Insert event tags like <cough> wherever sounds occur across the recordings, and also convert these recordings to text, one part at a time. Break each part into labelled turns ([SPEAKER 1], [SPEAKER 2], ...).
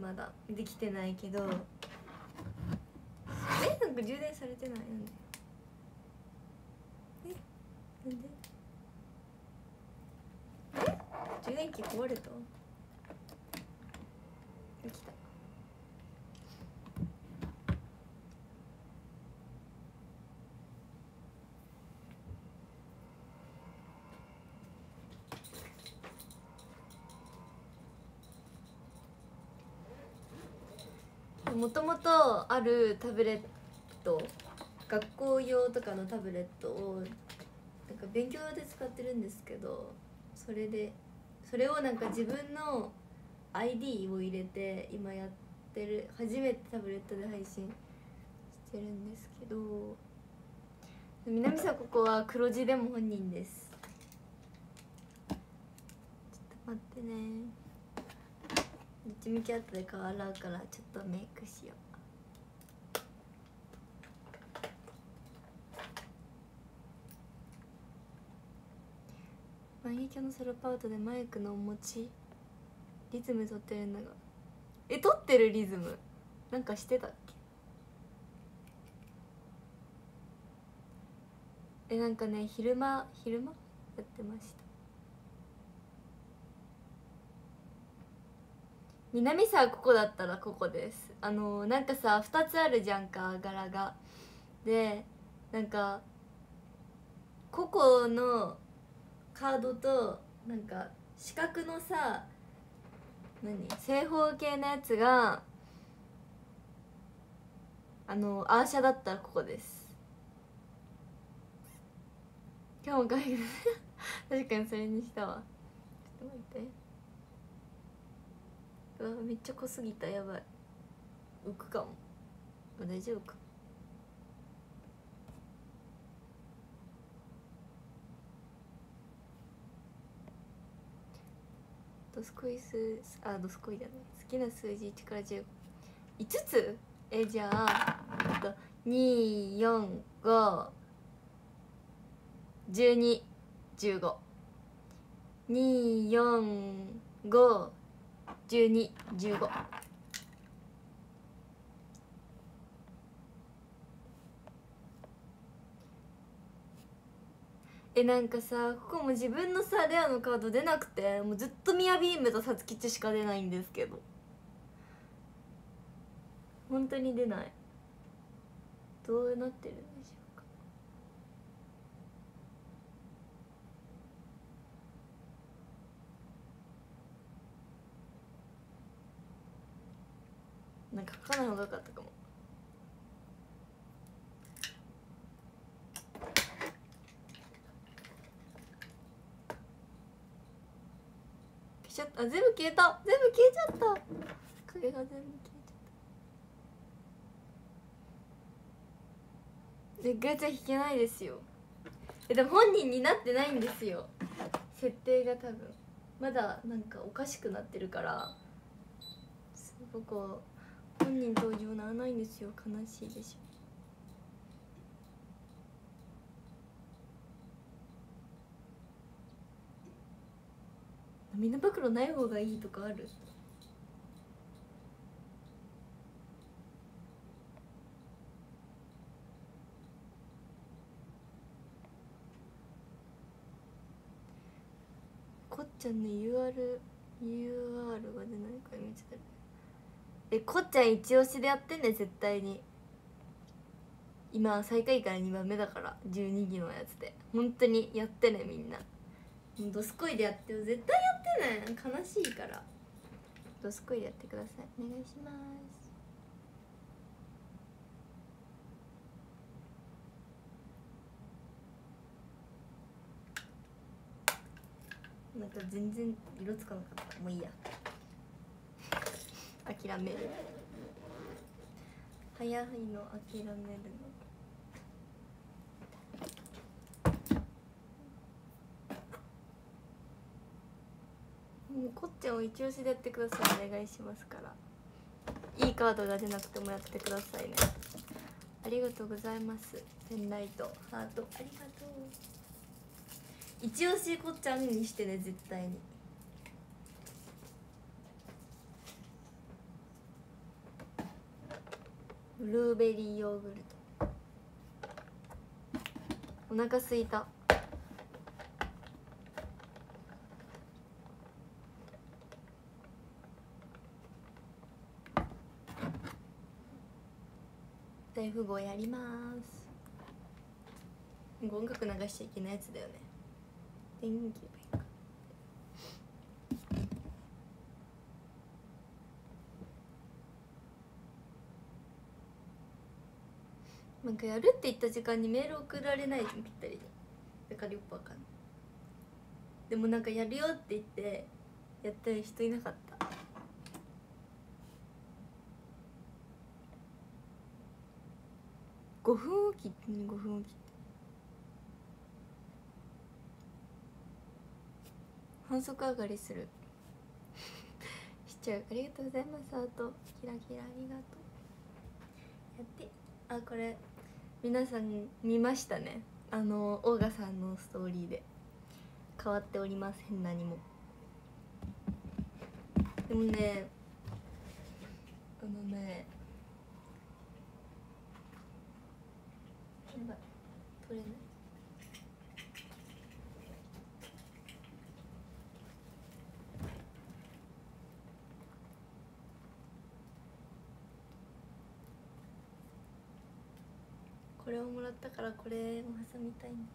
[SPEAKER 1] まだできてないけどえなんか充電されてないなんでえ？なんで？え？充電器壊れた？できた。もともとあるタブレット学校用とかのタブレットをなんか勉強で使ってるんですけどそれでそれをなんか自分の ID を入れて今やってる初めてタブレットで配信してるんですけど南さんここは黒字でも本人です。ちょっと待ってね。どっち向き後で顔洗うからちょっとメイクしよう。万華鏡のソロパートでマイクのお持ち？リズム取ってるんだが。え取ってるリズム？なんかしてたっけ？えなんかね昼間昼間？やってました。南沢ここだったらここです。あのなんかさ2つあるじゃんか柄が。でなんかココのカードとなんか四角のさ何？正方形のやつがあのアーシャだったらここです。今日も可愛く確かにそれにしたわ。ちょっと待って。うわめっちゃ濃すぎたやばい。浮くかも。大丈夫か。ドスコイスあドスコイじゃない好きな数字1から1 5つ？えじゃあえっと2451215 245 1215えなんかさここも自分のさレアのカード出なくてもうずっとミヤビームとサツキチしか出ないんですけど。本当に出ない。どうなってるんでしょうかなんか書かない方がよかったかも。消しちゃったあ全部消えた。全部消えちゃった。影が全部消えちゃった。でガチャ引けないですよ。えでも本人になってないんですよ。設定が多分。まだなんかおかしくなってるから。すごく本人登場ならないんですよ悲しいでしょ涙袋ない方がいいとかある？こっちゃんの UR UR が出ないから見せてるえこっちゃん一押しでやってね絶対に。今最下位から2番目だから12期のやつで。本当にやってねみんな。ドスコイでやってよ。絶対やってね悲しいから。ドスコイでやってください。お願いします。なんか全然色つかなかった。もういいや諦める早いの諦めるの。もうこっちゃんを一押しでやってくださいお願いしますから。いいカードが出なくてもやってくださいね。ありがとうございます。ペンライト。ハート。ありがとう。一押しこっちゃんにしてね絶対に。ブルーベリーヨーグルト。お腹すいた。大富豪やります。音楽流しちゃいけないやつだよね。電気なんかやるって言った時間にメール送られないじゃんぴったりにだからよくわかんない。でもなんかやるよって言ってやった人いなかった。5分おきって5分おきって。反則上がりする。<laughs> しちゃう。ありがとうございます。あとキラキラありがとう。やって。あこれ。皆さん見ましたね。あのオーガさんのストーリーで。変わっておりません何も。でもねあのねやばい。取れないこれをもらったからこれも挟みたいんだ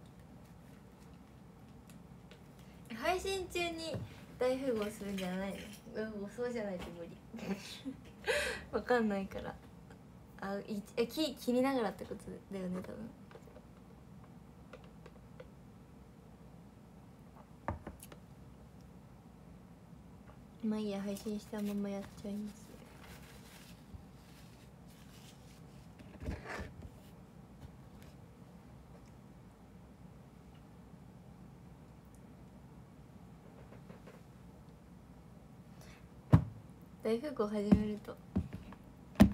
[SPEAKER 1] けど。配信中に大富豪するんじゃないの？うんそうじゃないと無理。<laughs> わかんないから。あいえ気切りながらってことだよね多分。まあいいや配信したままやっちゃいます。大富豪始めると。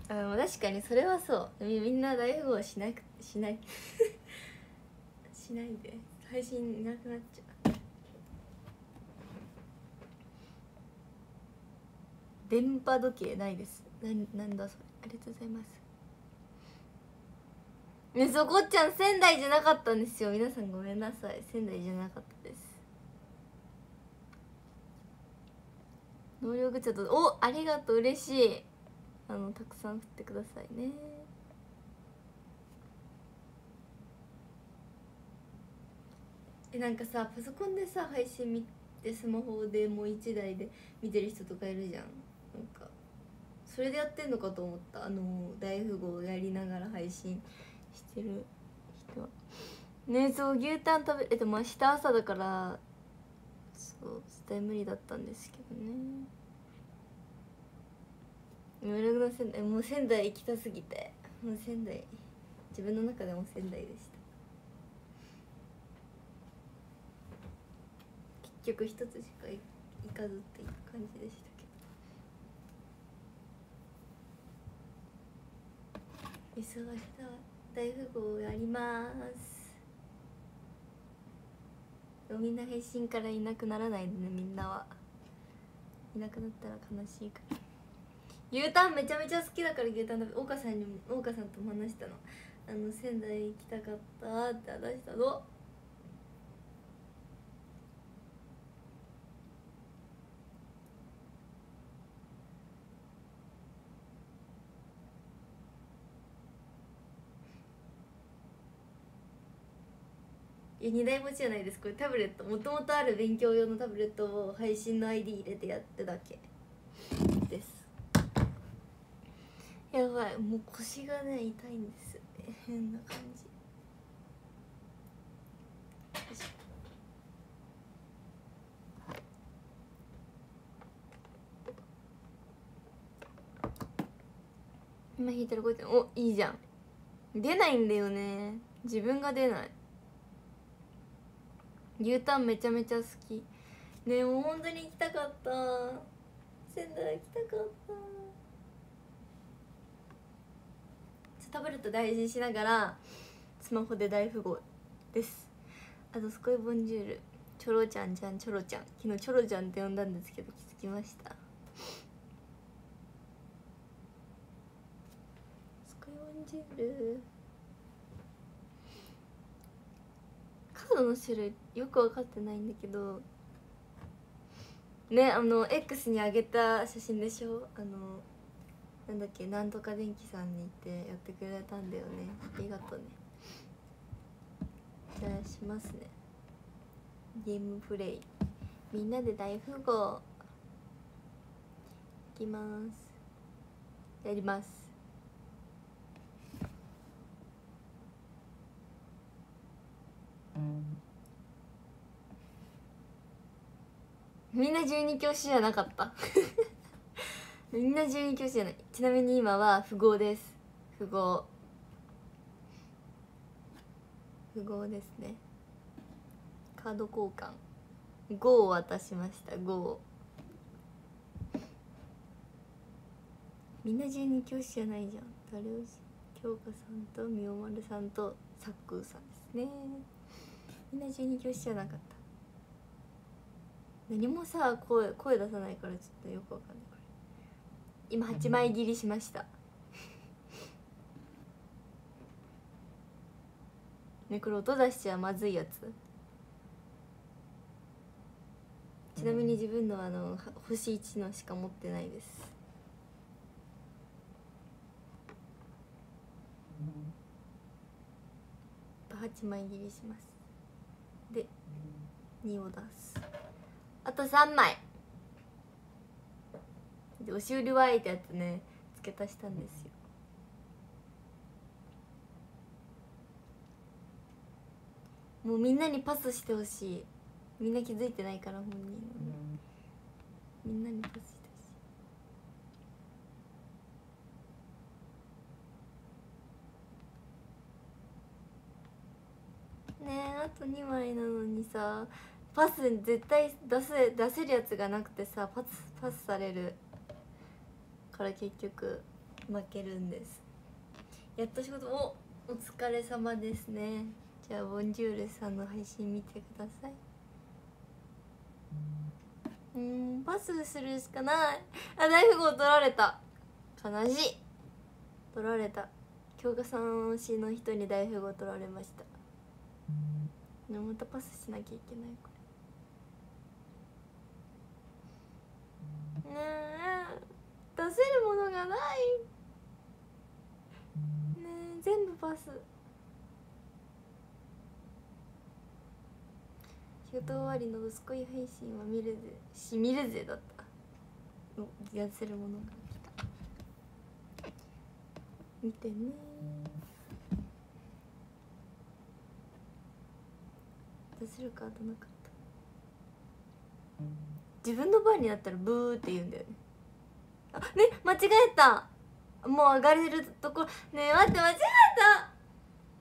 [SPEAKER 1] あでも確かにそれはそう。みんな大富豪しなくしない。<laughs> しないで。配信いなくなっちゃう。電波時計ないです。なんなんだそれ。ありがとうございます。ねそこっちゃん仙台じゃなかったんですよ。皆さんごめんなさい。仙台じゃなかったです。能力ちょっとおありがとう嬉しい。あのたくさん振ってくださいね。えなんかさパソコンでさ配信見てスマホでもう一台で見てる人とかいるじゃん。なんかそれでやってんのかと思った。あの大富豪やりながら配信してる人は。ねそう牛タン食べえでも明日朝だからそう絶対無理だったんですけどね。村の仙台もう仙台行きたすぎて。もう仙台。自分の中でも仙台でした。結局一つしか行かずっていう感じでしたけど。忙しさ大富豪やります。みんな配信からいなくならないでねみんなは。いなくなったら悲しいから。牛タンめちゃめちゃ好きだから牛タン食べ岡さんにも岡さんとも話したの。あの仙台行きたかったって話したの。いや2台持ちじゃないです。これタブレットもともとある勉強用のタブレットを配信の ID 入れてやってだけですやばい。もう腰がね痛いんです。変な感じ。今弾いてる声って。おいいじゃん。出ないんだよね。自分が出ない。牛タンめちゃめちゃ好き。ねもう本当に行きたかった。仙台行きたかった。タブレット大事にしながらスマホで大富豪です。あとすごいボンジュール。チョロちゃんじゃんチョロちゃん。昨日チョロちゃんって呼んだんですけど気づきました？すごボンジュール。カードの種類よく分かってないんだけど。ねあの X に上げた写真でしょ？あのなんだっけなんとか電気さんに行ってやってくれたんだよね。ありがとうね。じゃあしますね。ゲームプレイ。みんなで大富豪。いきます。やります。みんな12教師じゃなかった。みんな12教師じゃない。ちなみに今は富豪です。富豪。富豪ですね。カード交換。5を渡しました。5をみんな12教師じゃないじゃん。誰をし京香さんとみおまるさんとさっくーさんですね。みんな12教師じゃなかった。何もさ声声出さないからちょっとよくわかんない。今8枚切りしました。ねこれ音出しちゃまずいやつ。ちなみに自分のあの星1のしか持ってないです。8枚切りします。で2を出す。あと3枚で押し売りワイってやつね付け足したんですよ。もうみんなにパスしてほしい。みんな気づいてないから本人は、ね。みんなにパスしてほしい。ねえあと2枚なのにさパス絶対出せ出せるやつがなくてさパスパスされる。から結局負けるんです。やっと仕事おお疲れ様ですね。じゃあボンジュールさんの配信見てください。うんパスするしかない。あ大富豪取られた。悲しい。取られた。京香さん推しの人に大富豪取られました。でもまたパスしなきゃいけないこれ。ねえ。出せるものがないねえ全部パス仕事終わりの「どす。こい配信は見るぜし見るぜ」だったおやせるものが来た見てね出せるカードなかった自分の番になったらブーって言うんだよねあね間違えた。もう上がれるとこ。ろねえ待って間違えた。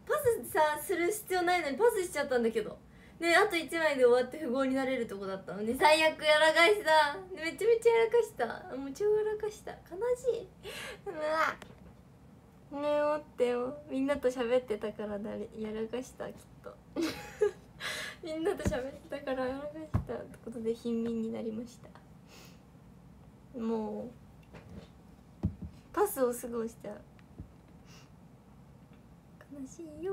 [SPEAKER 1] パスさする必要ないのにパスしちゃったんだけど。ねあと1枚で終わって富豪になれるとこだったのに。最悪やらかした。めちゃめちゃやらかした。もう超やらかした。悲しい。うわ。ねえ待ってよ。みんなと喋ってたからだれやらかしたきっと。<laughs> みんなと喋ってたからやらかした。ってことで貧民になりました。もうパスをすぐ押しちゃう。悲しいよ。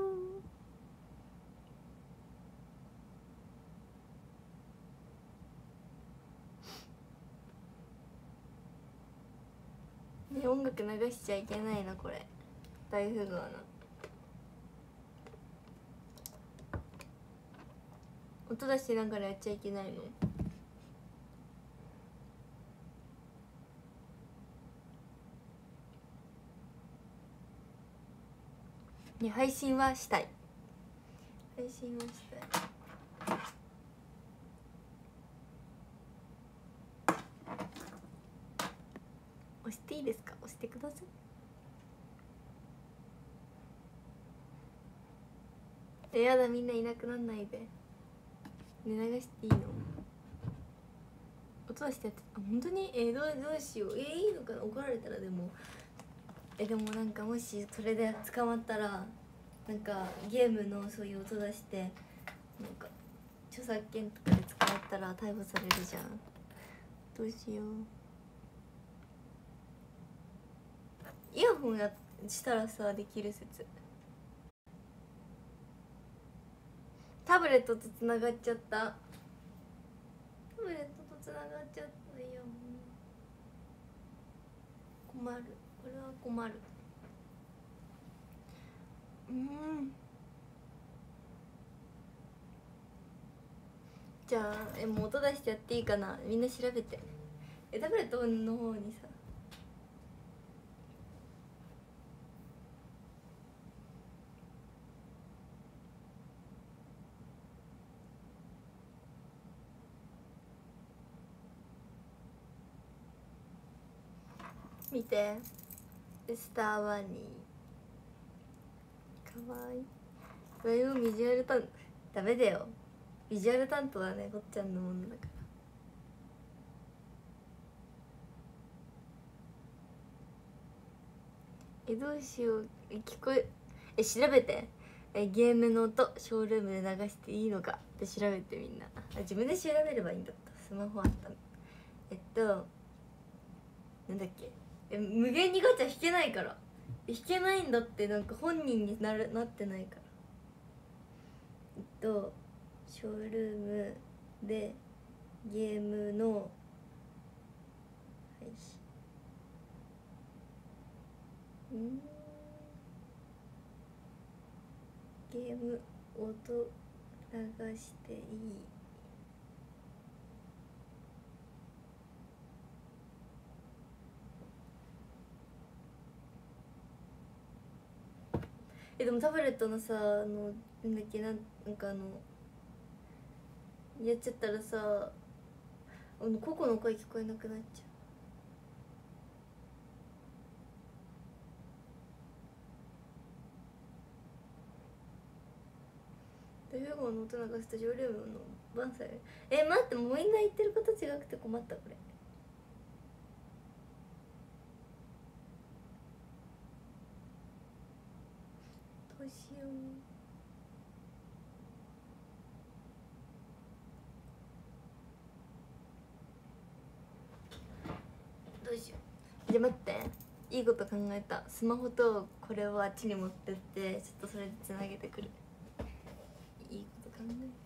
[SPEAKER 1] ね音楽流しちゃいけないなこれ。大富豪の。音出しながらやっちゃいけないの。ね配信はしたい。配信はしたい。押していいですか？押してください。えやだみんないなくなんないで。ね流していいの？音出してやってあ本当に？えー、どうどうしよう。えー、いいのかな？怒られたらでもえでもなんかもしそれで捕まったらなんかゲームのそういう音出してなんか著作権とかで捕まったら逮捕されるじゃん。どうしよう。イヤホンやしたらさできる説。タブレットとつながっちゃった。タブレットとつながっちゃったよ。困る。これは困る。うん。じゃあえもう音出してやっていいかな？みんな調べて。えタブレットの方にさ。見てスターワニ。ーかわいい。これをビジュアル担ダメだよ。ビジュアル担当はねこっちゃんのものだから。えどうしよう。え聞こええ調べて。えゲームの音ショールームで流していいのか。って調べてみんな。あ自分で調べればいいんだった。スマホあったの。えっとなんだっけ。え無限にガチャ引けないから。引けないんだってなんか本人になるなってないから。えっとショールームでゲームの配信ん？ゲーム音流していい？えでもタブレットのさあのなんだっけなんなんかあのやっちゃったらさあのココの声聞こえなくなっちゃう。でフゴの音流すとジョールームのバンサえ待ってもうみんな言ってること違くて困ったこれどうしようどうし待っていいこと考えた。スマホとこれをあっちに持ってってちょっとそれでつなげてくる。いいこと考えた。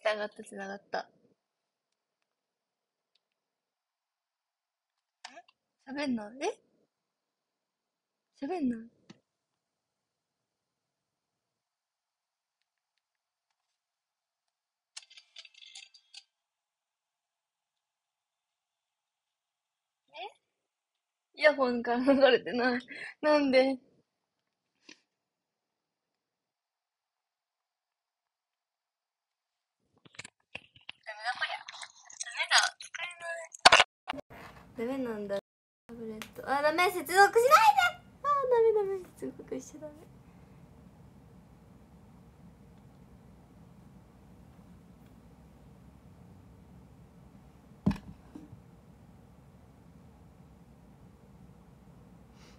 [SPEAKER 1] つながったつながった。え？喋んないえ？喋んないイヤホンから流れてない。なんで？ダメなんだ。タブレット。あダメ接続しないで。あダメダメ接続しちゃダメ。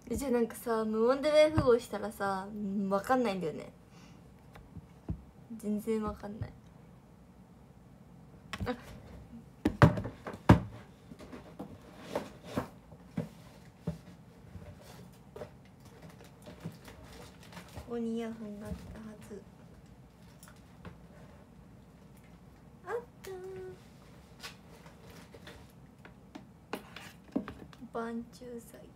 [SPEAKER 1] えじゃあなんかさ無音で大富豪したらさうんわかんないんだよね。全然わかんない。こにイヤホンがあったはず。あった晩中祭。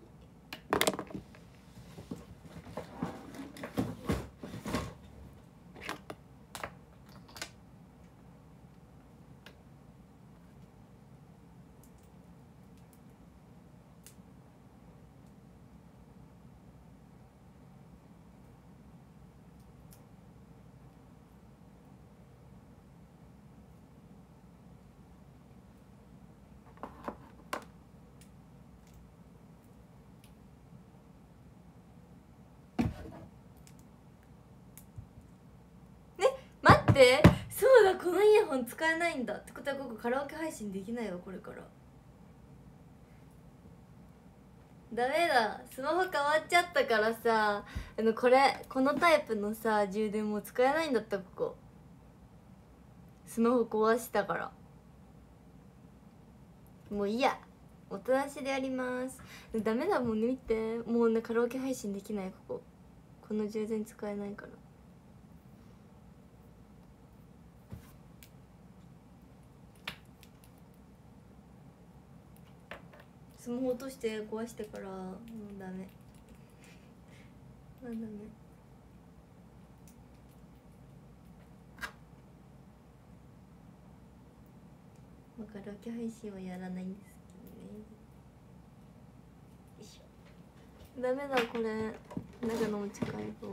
[SPEAKER 1] ってそうだこのイヤホン使えないんだってことはここカラオケ配信できないわこれから。ダメだ。スマホ変わっちゃったからさ。あのこれこのタイプのさ充電も使えないんだったここ。スマホ壊したから。もういいや。おとなしでやります。ダメだもんね見て。もうねカラオケ配信できないここ。この充電使えないから。スマホ落として壊してからもうダメ。まあダメまあカラオケ配信はやらないんですけどね。ダメだこれ。長野も近い方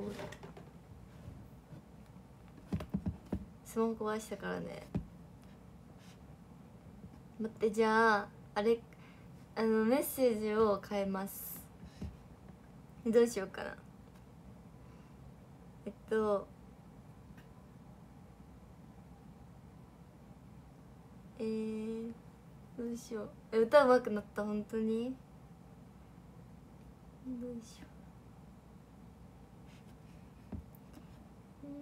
[SPEAKER 1] スマホ壊したからね。待ってじゃああれあのメッセージを変えます。どうしようかな。えっとえー、どうしよう。え歌うまくなった本当に？どうしよう。うん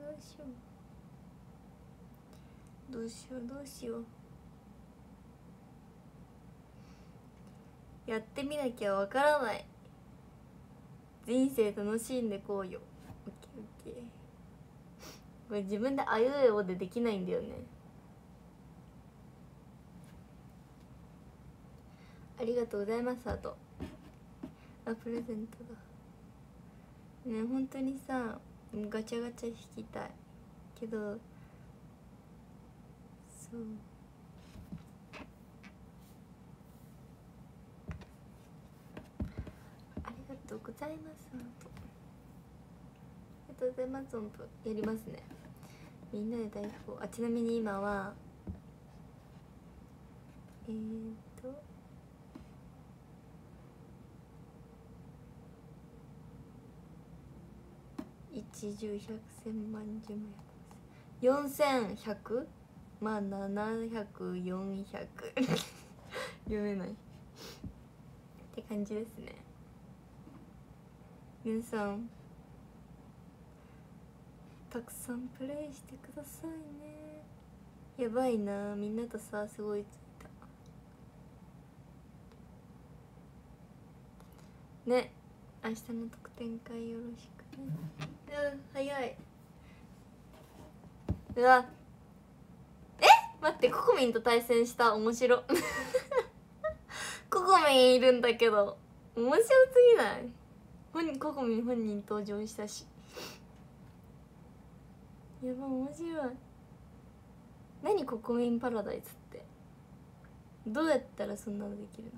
[SPEAKER 1] どうしよう。どうしようどうしようどうしようやってみなきゃわからない。人生楽しんでこうよ。オッケーオッケー。これ自分であいうえおでできないんだよね。ありがとうございますあと。あプレゼントだ。ね本当にさガチャガチャ引きたい。けどそうありがとうございます。ありがとうございます。本当やりますね。みんなで大富あちなみに今はえー、っと一十百千万十万四千百？まあ七百四百。<laughs> 読めない。って感じですね。皆さんたくさんプレイしてくださいね。やばいなみんなとさすごいついた。ね明日の特典会よろしくね。うん早い。うわ。え？待ってココミンと対戦した。面白。<laughs> ココミンいるんだけど。面白すぎない？本ココミ本人登場したし。やば面白い。何ココミンパラダイスって。どうやったらそんなのできるの？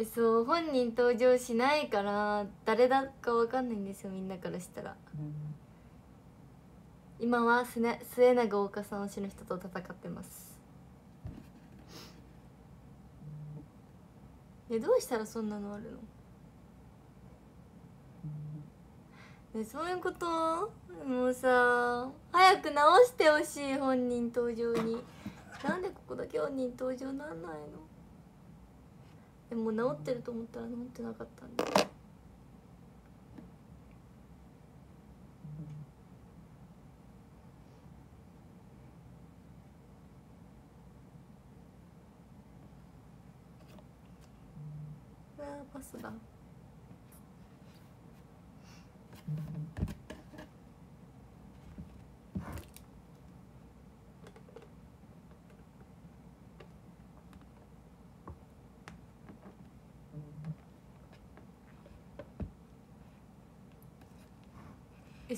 [SPEAKER 1] えそう本人登場しないから誰だかわかんないんですよみんなからしたら。今は末末永岡さん推しの人と戦ってます。えどうしたらそんなのあるの？えそういうこと？もうさ早く直してほしい本人登場に。なんでここだけ本人登場なんないの？でも治ってると思ったら治ってなかったんで。うわーパスだ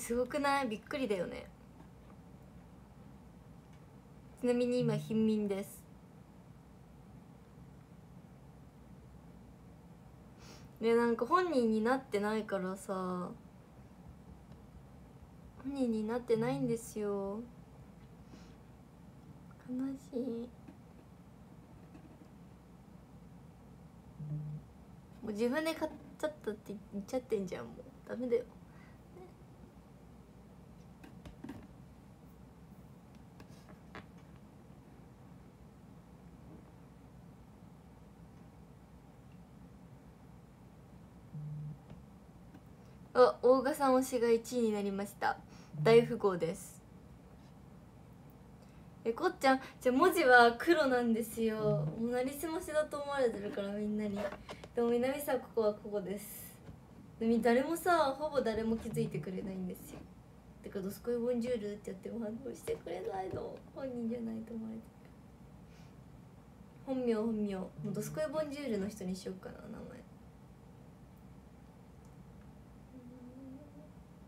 [SPEAKER 1] すごくない？びっくりだよね。ちなみに今貧民です。ねなんか本人になってないからさ。本人になってないんですよ。悲しい。もう自分で買っちゃったって言っちゃってんじゃんもう。ダメだよ。あ大賀さん推しが1位になりました。大富豪です。えこっちゃんじゃあ文字は黒なんですよ。もうなりすましだと思われてるからみんなに。でも南さんここはここです。誰もさほぼ誰も気づいてくれないんですよ。てか「ドスコイボンジュール」ってやっても反応してくれないの。本人じゃないと思われてる。本名本名。もうドスコイボンジュールの人にしようかな名前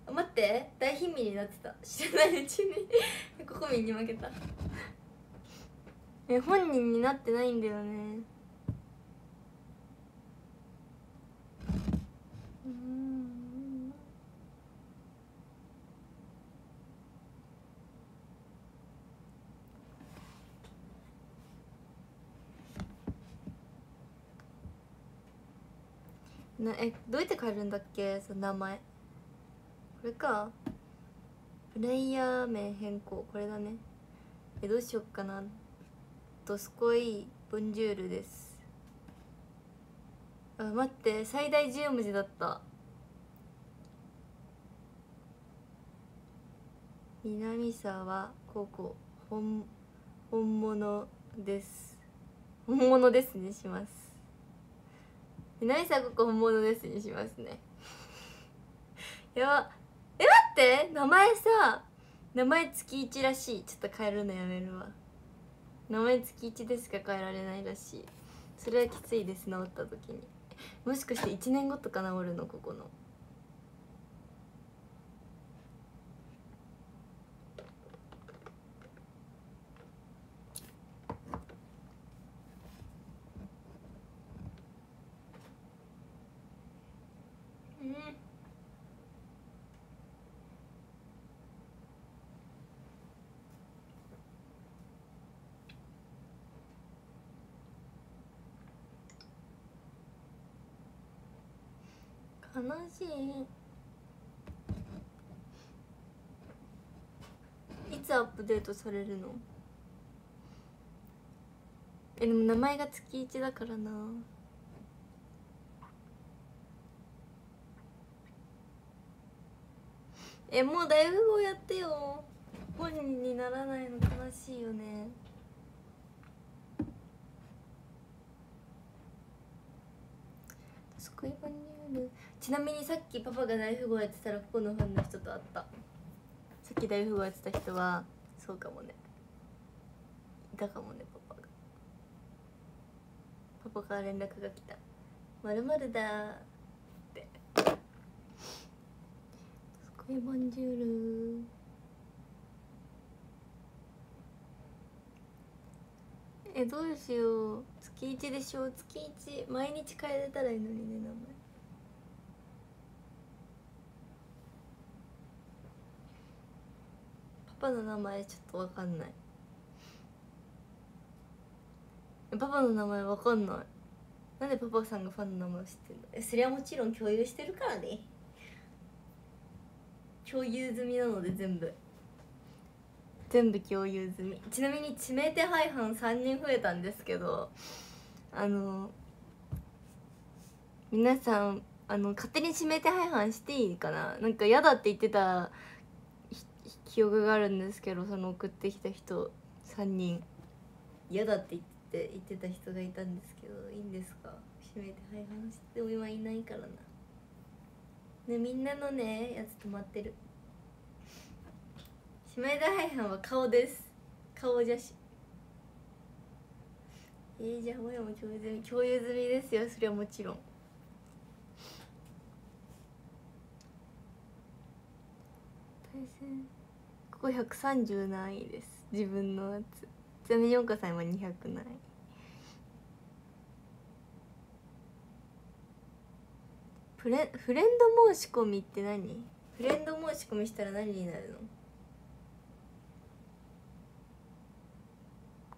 [SPEAKER 1] あ待って大貧民になってた。知らないうちにココミンに負けた。え本人になってないんだよね。うん。なえどうやって変えるんだっけ？その名前。れかプレイヤー名変更。これだね。えどうしよっかな。ドスコイボンジュールです。あ待って。最大10文字だった。南沢高校。本本物です。本物ですにします。南沢高校本物ですにしますね。<laughs> やば。って名前さ名前月1らしい。ちょっと変えるのやめるわ。名前月1でしか変えられないらしい。それはきついです治った時に。もしかして1年後とか治るの？ここのうん悲しい。いつアップデートされるの？えでも名前が月1だからな。えもう大富豪やってよ。本人にならないの悲しいよね。スクイバニュールちなみにさっきパパが大富豪やってたらここのファンの人と会った。さっき大富豪やってた人はそうかもね。いたかもねパパが。パパから連絡が来た「まるだ」って。すごいボンジュー。ルえどうしよう。月1でしょ月1毎日変えれたらいいのにね名前。パパの名前ちょっとわかんない。えパパの名前わかんない。なんでパパさんがファンの名前を知ってるの？えそれはもちろん共有してるからね。共有済みなので全部。全部共有済み。ちなみに指名手配犯3人増えたんですけどあの皆さんあの勝手に指名手配犯していいかな？なんか嫌だって言ってたひ記憶があるんですけどその送ってきた人3人。嫌だって言って言ってた人がいたんですけどいいんですか？指名手配犯しても今いないからな。ねみんなのねやつ止まってる。指名手配犯は顔です。顔写真。えー、じゃあもやも共有済み共有済みですよ。それはもちろん。対戦。ここ130何位です。自分のやつ。ちなみにおかさん今200何位フレフレンド申し込みって何？フレンド申し込みしたら何になるの？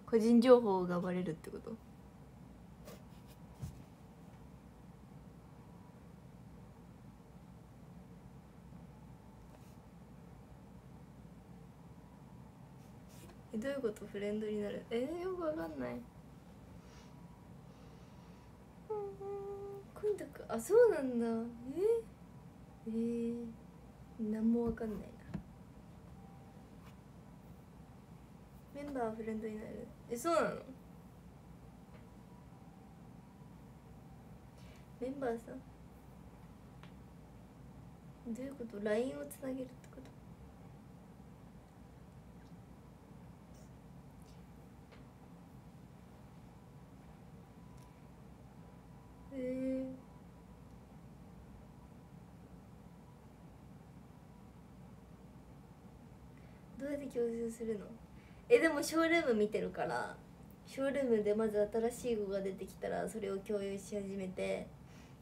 [SPEAKER 1] 個人情報がバレるってこと？えどういうこと？フレンドになる？えよくわかんない。コンタクあそうなんだ。ええー、何もわかんないな。メンバーはフレンドになる？えそうなの？メンバーさん？どういうこと ?LINE をつなげるってこと？えー、どうやって共有するの？えでもショールーム見てるから。ショールームでまず新しい語が出てきたらそれを共有し始めて。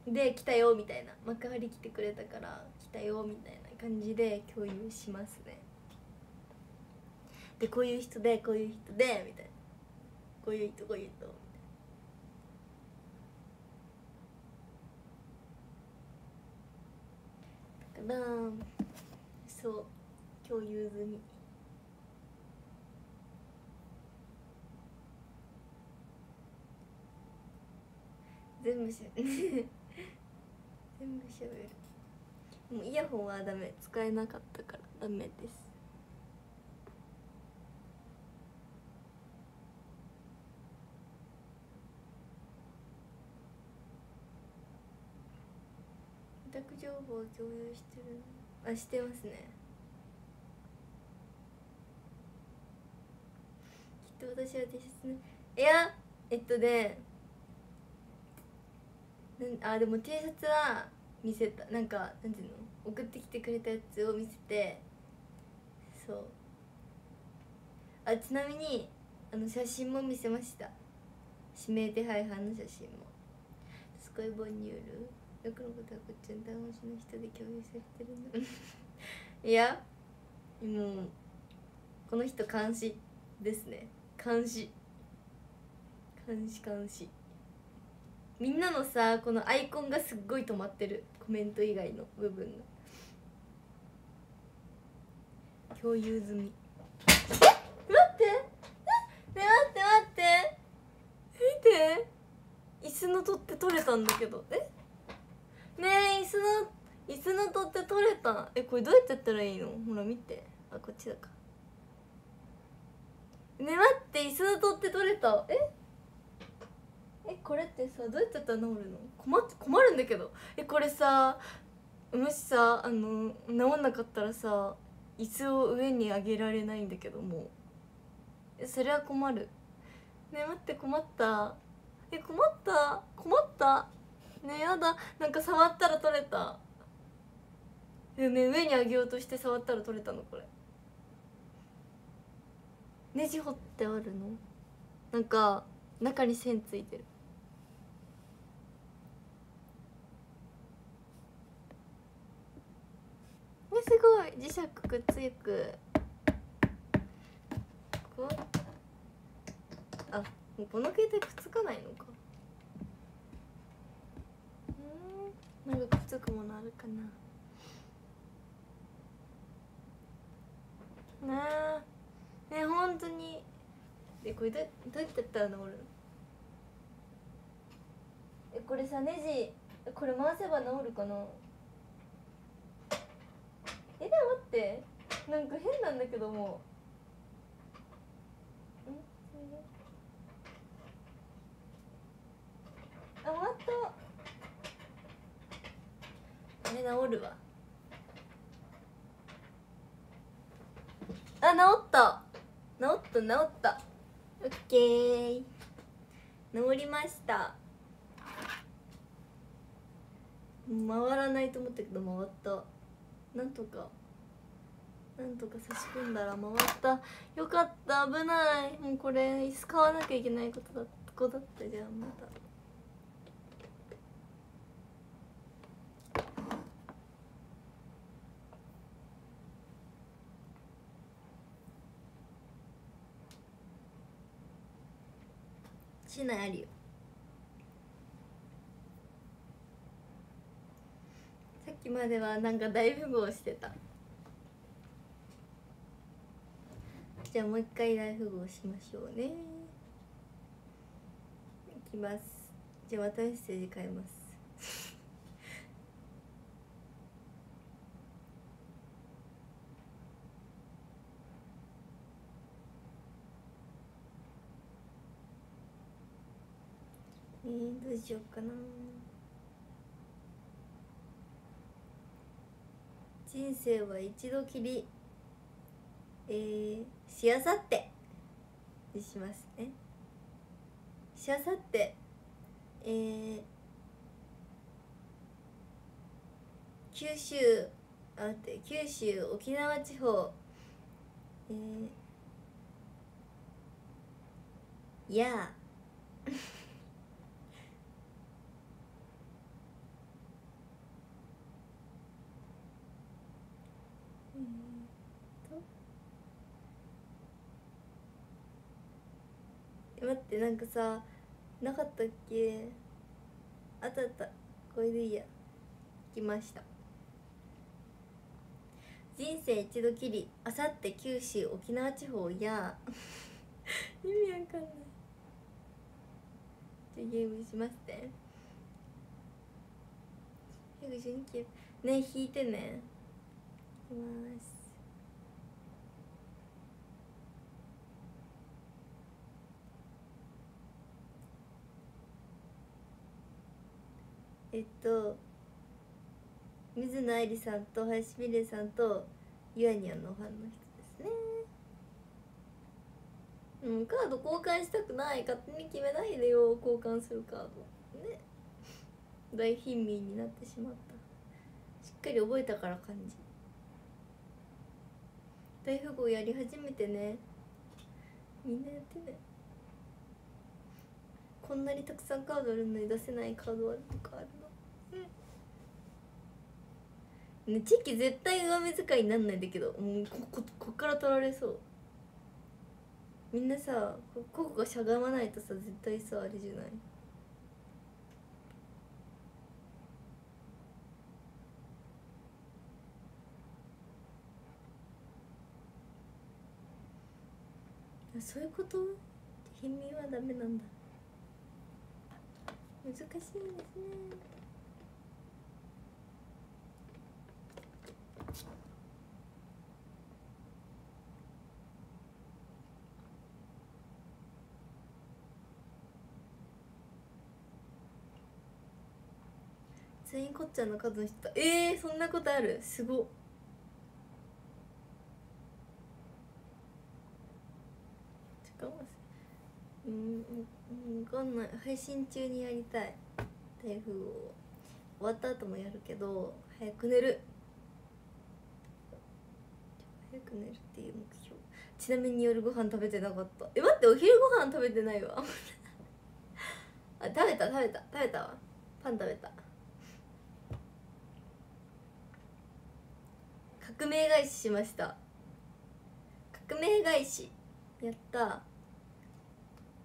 [SPEAKER 1] で来たよみたいな。幕張来てくれたから来たよみたいな感じで共有しますね。でこういう人でこういう人でみたいな。こういう人こういう人。だそう。共有済み。全部しゃ <laughs> 全部しゃべる。もうイヤホンはダメ。使えなかったからダメです。託情報を共有してるあしてますね。きっと私は T シャツねいやえっとねあでも T シャツは見せたなんかなんていうの送ってきてくれたやつを見せてそう。あちなみにあの写真も見せました。指名手配犯の写真も。すごいボンニュールよくのことはこっちの談話の人で共有されてるんだ <laughs> いやもうこの人監視ですね。監視。監視監視。みんなのさこのアイコンがすっごい止まってる。コメント以外の部分が共有済み。え待って。えね待って待って。見て。椅子の取って取れたんだけど。え？ねえ椅子の椅子の取って取れた。えこれどうやってやったらいいの？ほら見て。あこっちだか。ね待って椅子の取って取れた。え？えこれってさどうやってやったら治るの？困っ困るんだけど。えこれさもしさあの治んなかったらさ椅子を上に上げられないんだけどもえそれは困る。ね待って困った。え困った？困った？ねやだ。なんか触ったら取れた。ね上に上げようとして触ったら取れたのこれ。ネジ掘ってあるの？なんか中に線ついてる。えすごい。磁石くっつく。こうあもうこの携帯くっつかないのかうんなんかくっつくものあるかな。なあ。え本当に。えこれどどうやってやったら治るの？えこれさネジこれ回せば治るかな？えでも待って。なんか変なんだけども。ん？あ終わった。あれ治るわ。あ治った。治った治った。オッケー。治りました。回らないと思ったけど回った。なんとか。なんとか差し込んだら回った。よかった。危ない。もうこれ椅子買わなきゃいけないことだこだったじゃんまた。市内あるよ。さっきまではなんか大富豪してた。じゃあもう一回大富豪しましょうね。いきます。じゃあまたメッセージ変えます。えー、どうしようかな。人生は一度きり。えー、しあさってにしますね。しあさってえー、九州あって九州沖縄地方。えー、やあえーとえ待ってなんかさなかったっけ？あったあった。これでいいや。来ました。人生一度きり。あさって九州沖縄地方や。<laughs> 意味わかんない。じゃあゲームしますね。119ね引いてね。いきます。えっと水野愛理さんと林美玲さんとユアニャンのファンの人ですね。うんカード交換したくない。勝手に決めないでよ。交換するカード。ね。大貧民になってしまった。しっかり覚えたから感じ大富豪やり始めてね。みんなやってね。こんなにたくさんカードあるのに出せないカードあるとかあるの？ねチェキ絶対上目遣いになんないんだけどもうこここっから取られそう。みんなさこここがしゃがまないとさ絶対さあれじゃない？あそういうこと？貧民はダメなんだ。難しいですね。全員こっちゃんの数の人えー、そんなことある？すご。っうんうん分かんない。配信中にやりたい。台風を。終わった後もやるけど早く寝る。早く寝るっていう目標。ちなみに夜ご飯食べてなかった。え待ってお昼ご飯食べてないわ。<laughs> あ食べた食べた。食べたわ。パン食べた。革命返ししました。革命返し。やった。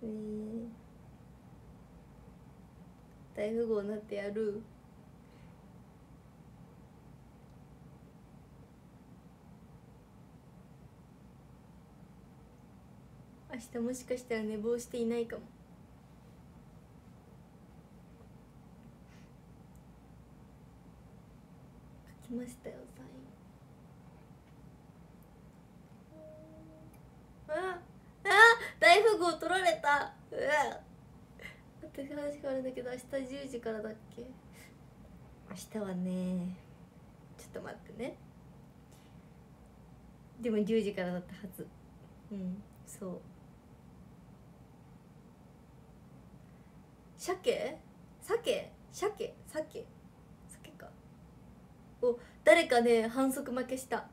[SPEAKER 1] えー、大富豪になってやる。明日もしかしたら寝坊していないかも。書きましたよサイン。ああ大富豪取られた。うわ。待って話変わるんだけど明日10時からだっけ。明日はね。ちょっと待ってね。でも10時からだったはず。うんそう鮭？鮭？鮭？鮭？鮭か。お誰かね反則負けした。や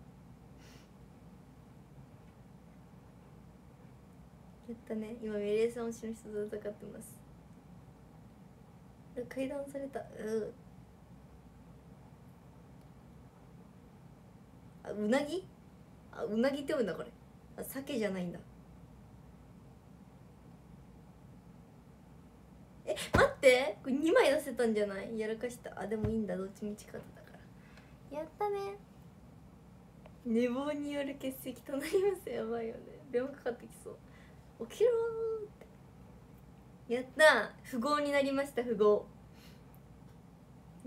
[SPEAKER 1] ったね。今メレーさん推しの人と戦ってます。階段された。う。あうなぎ？あうなぎって読むんだこれ。あ鮭じゃないんだ。待ってこれ2枚出せたんじゃない？やらかした。あでもいいんだ。どっちみち勝ったから。やったね。寝坊による欠席となります。やばいよね。電話かかってきそう。起きろって。やった富豪になりました富豪よ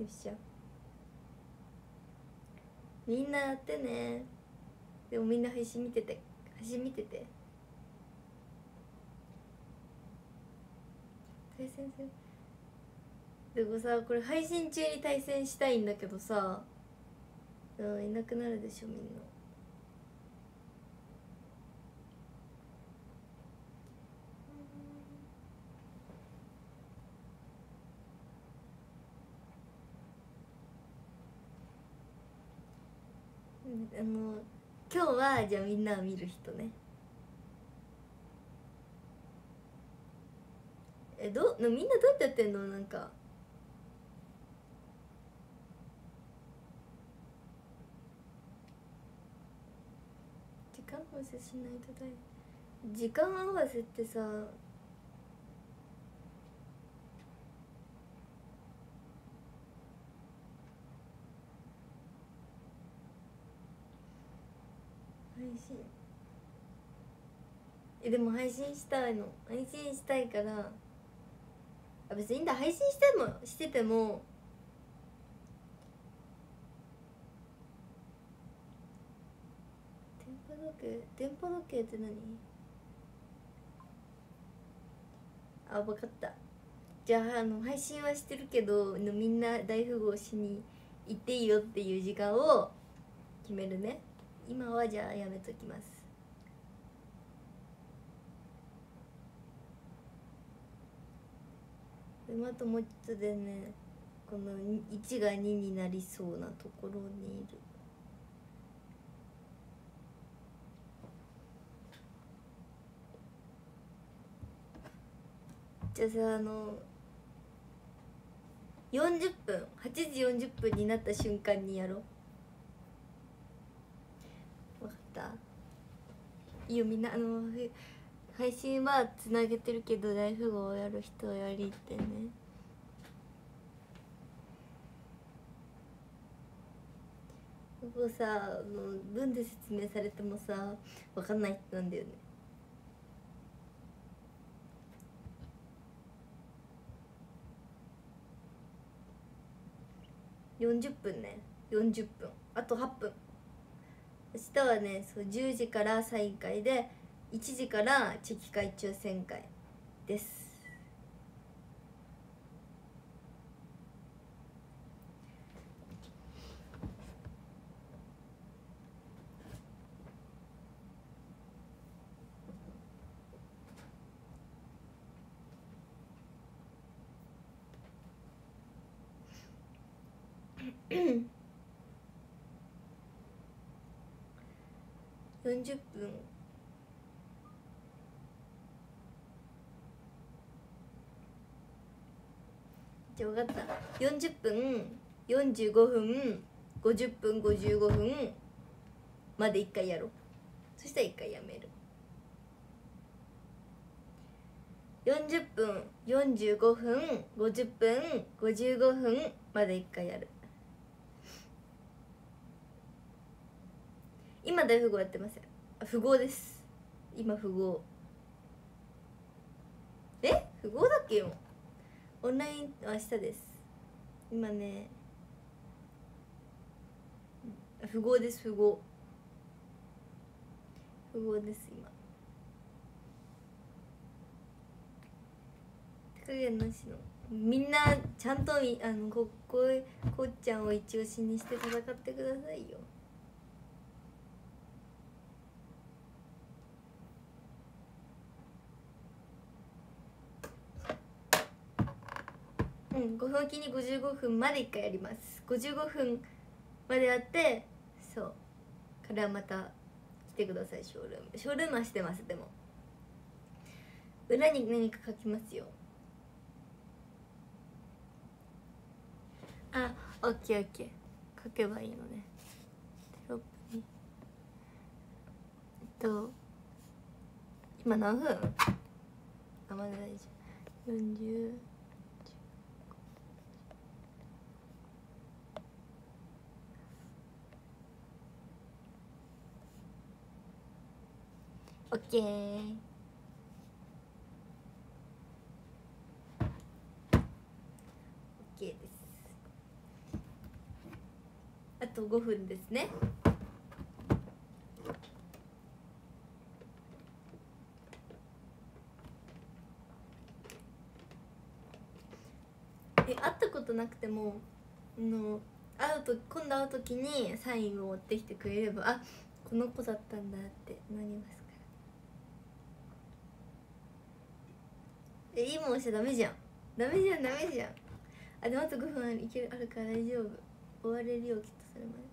[SPEAKER 1] っしゃ。みんなやってね。でもみんな配信見てて。配信見てて。対戦するでもさこれ配信中に対戦したいんだけどさうんいなくなるでしょみんな。あの今日はじゃあみんなを見る人ね。えどなみんなどうやってやってんの？なんか。時間合わせしないとだい。時間合わせってさ。配信。えでも配信したいの。配信したいから。別にいいんだ。配信してもしてても。電波時計電波時計って何？あ分かった。じゃああの配信はしてるけどのみんな大富豪しに行っていいよっていう時間を決めるね。今はじゃあやめときます。でもあともうちょっとでねこの1が2になりそうなところにいる。じゃあさあの40分8時40分になった瞬間にやろう。分かった。いいよみんなあの配信はつなげてるけど大富豪をやる人はやりってね。ここさあの文で説明されてもさ分かんない人なんだよね。40分ね。40分。あと8分。明日はねそう10時からサイン会で1時からチェキ会抽選会です。40分。じゃ分かった。40分45分50分55分まで1回やろう。そしたら1回やめる。40分45分50分55分まで1回やる。今大富豪やってません富豪です。今富豪。え？富豪だっけよオンライン明日です。今ね富豪です富豪富豪です今。手加減なしの？みんなちゃんとあのこここっちゃんを一押しにして戦ってくださいよ。うん5分おきに55分まで1回やります。55分までやってそう。からまた来てくださいショールーム。ショールームはしてますでも。裏に何か書きますよ。あオッケーオッケー。書けばいいのね。テロップに。えっと今何分？あまだ大丈夫。40オッケーオッケーです。あと5分ですね。え会ったことなくてもあの会うと今度会う時にサインを持ってきてくれればあこの子だったんだってなります。えいいもんしちゃダメじゃん。ダメじゃんダメじゃん。あでもあと5分あるいけるあるから大丈夫。終われるよきっとそれまで。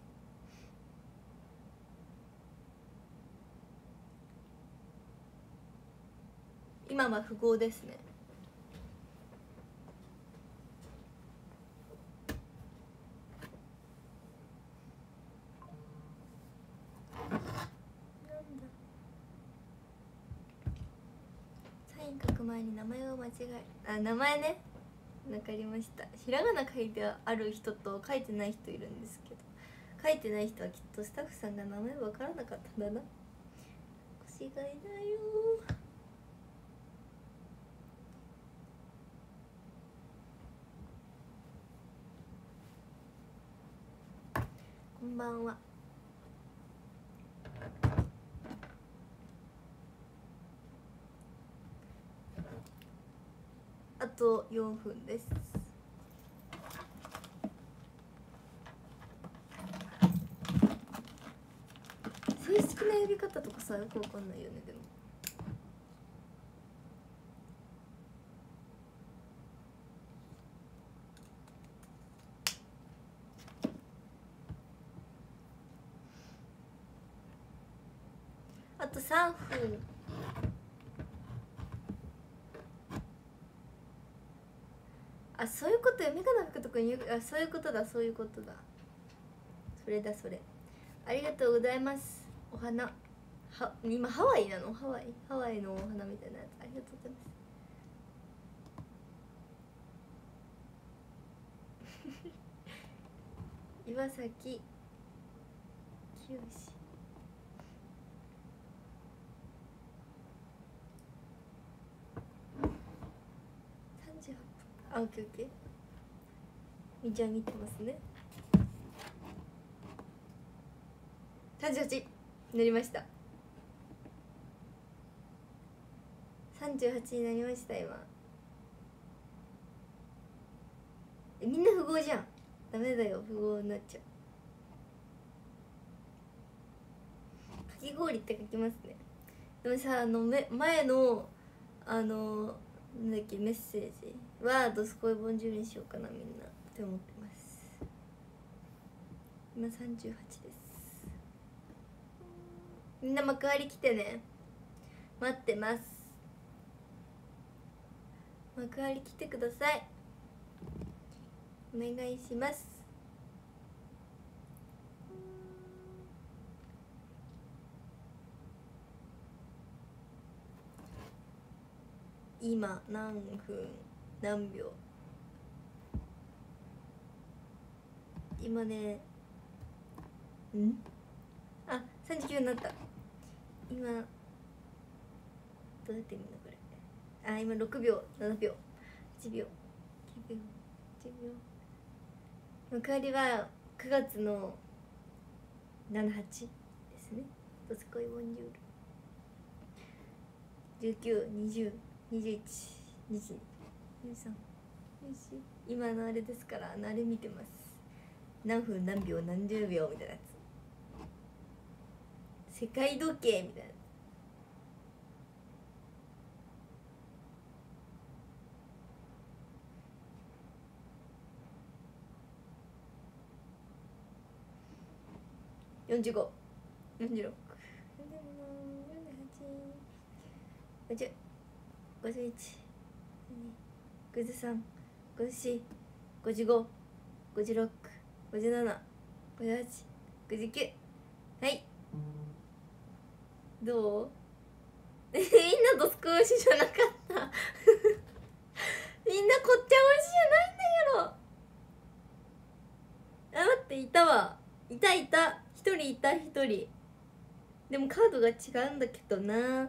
[SPEAKER 1] 今は不合ですねなんだサイン書く前に名前を間違えあ名前ね。わかりました。ひらがな書いてある人と書いてない人いるんですけど。書いてない人はきっとスタッフさんが名前わからなかったんだな。腰がいだよこんばんは。と4分です。正式な呼び方とかさよくわかんないよねでも。あと3分あそういうこと夢がなくとこによくあそういうことだ。そういうことだ。それだそれ。ありがとうございます。お花。は今ハワイなの？ハワイ。ハワイのお花みたいなやつ。ありがとうございます。<laughs> 岩崎清38分あオッケーオッケーみちゃん見てますね。38なりました。38になりました今。えみんな符号じゃん。ダメだよ符号になっちゃう。かき氷って書きますね。でもさあのめ前のあのなんだっけメッセージ。はドすごいボンジュールにしようかなみんなって思ってます。今38です。みんな幕張来てね。待ってます。幕張来てください。お願いします。今何分何秒？今ねん？あ39になった。今どうやって見るのこれ？あ今6秒7秒。8秒。9秒。10秒。幕張は9月の78ですね。どすこいボンジュール1920 21、22、23、今のあれですからあれ見てます何分何秒何十秒みたいな。やつ世界時計。みたいな45、46、50、51、53、54、55、56、57、58、59はい。どう？<laughs> みんなドスコ推しじゃなかった。<laughs> みんなこっちゃ推しじゃないんだけど。あ待っていたわ。いたいた。一人いた一人。でもカードが違うんだけどな。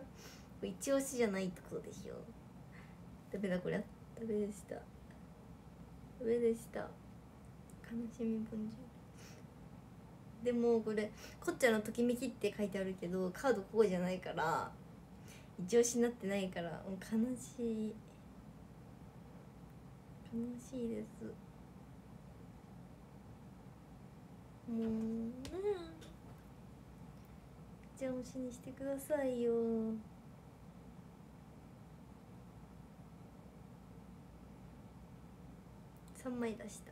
[SPEAKER 1] 一押しじゃないってことでしょ。ダメだこれ。ダメでした。ダメでした。悲しみボンジュでもこれこっちゃんのときめきって書いてあるけどカードここじゃないから一押しになってないからもう悲しい。悲しいです。もうね。じゃあ押しにしてくださいよ3枚出した。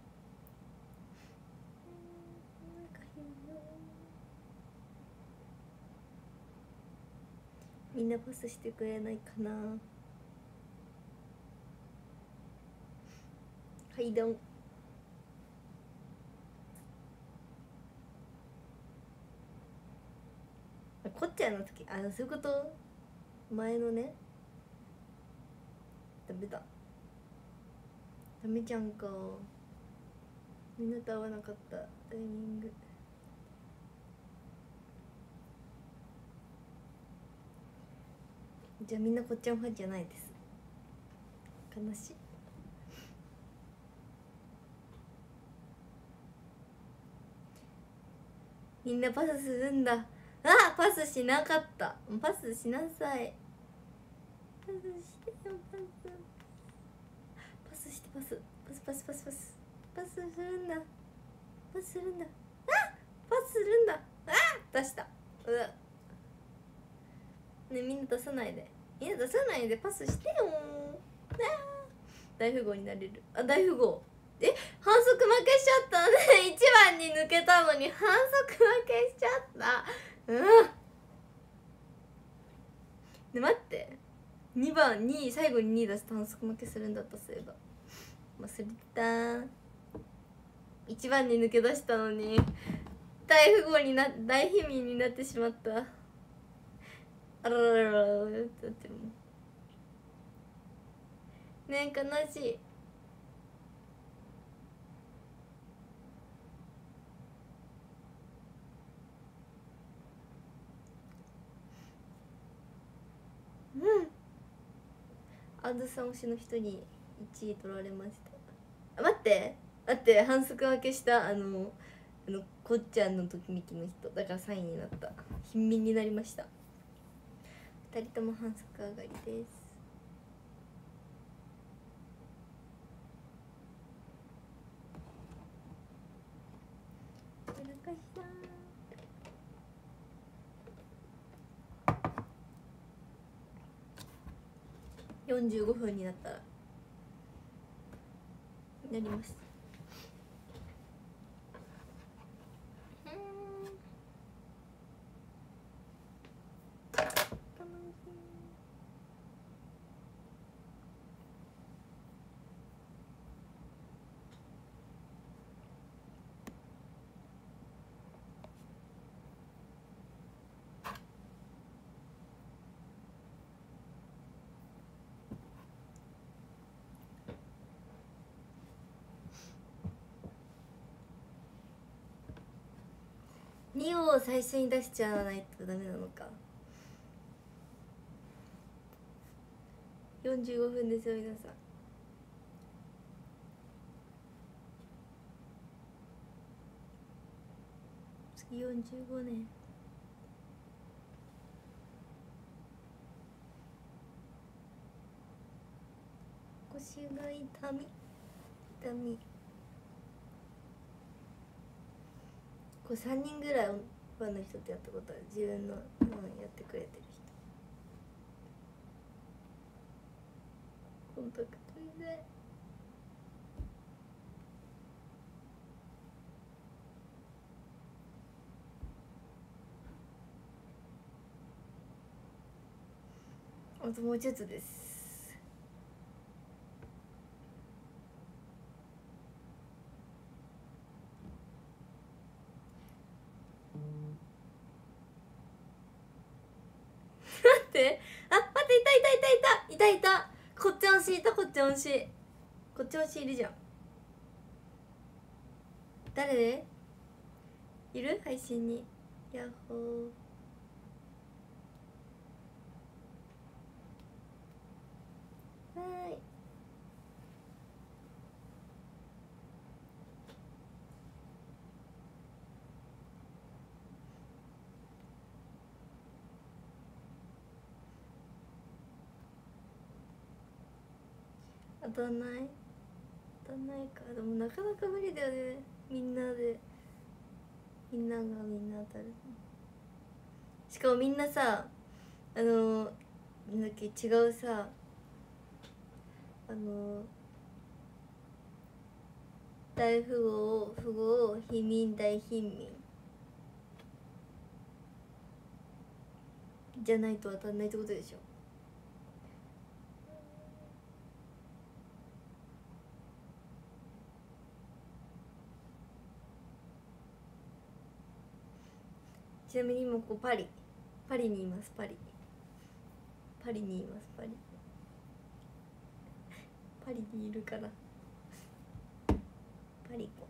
[SPEAKER 1] みんな。パスしてくれないかな。階段こっちゃんの時あそういうこと？前のね。ダメだ。ダメちゃんか。みんなと会わなかった。タイミング。じゃあみんなこっちゃんファンじゃないです。悲しい。みんなパスするんだ。あパスしなかった。パスしなさい。パスしてよパス。パスパスパスパス。パスパスするんだ。パスするんだ。あパスするんだ。あ出した。うわ。ねみんな出さないで。みんな出さないで。パスしてよ。あ大富豪になれる。あ大富豪。え？反則負けしちゃった。<laughs> ね1番に抜けたのに。反則負けしちゃった。うん。ね待って。2番2最後に2出して反則負けするんだったそういえば。忘れた。1番に抜け出したのに大富豪にな大貧民になってしまった。あららららだっても。ねえ悲しい。うん。あずさん推しの人。に1位取られました。待って。待って。反則負けしたあのあのこっちゃんのときめきの人。だから3位になった。貧民になりました。2人とも反則上がりです。お腹した。45分になったらやります。2を最初に出しちゃわないとダメなのか。45分ですよ皆さん。次45年。腰が痛み？痛み。これ3人ぐらいファンの人とやったことある自分の、うん、やってくれてる人。コンタクト入れあともうちょっとです。たいた。こっち押しい。たこっち押しこっち押しいるじゃん。誰で？いる？配信に。ヤッホー。はい。たんない当たんないか。でもなかなか無理だよね。みんなで。みんながみんな当たる。しかもみんなさあのなんだっけ違うさあの大富豪富豪貧民大貧民。じゃないと当たんないってことでしょ。ちなみに今ここパリパリにいますパリ。パリにいますパリ。パリにいるからパリコ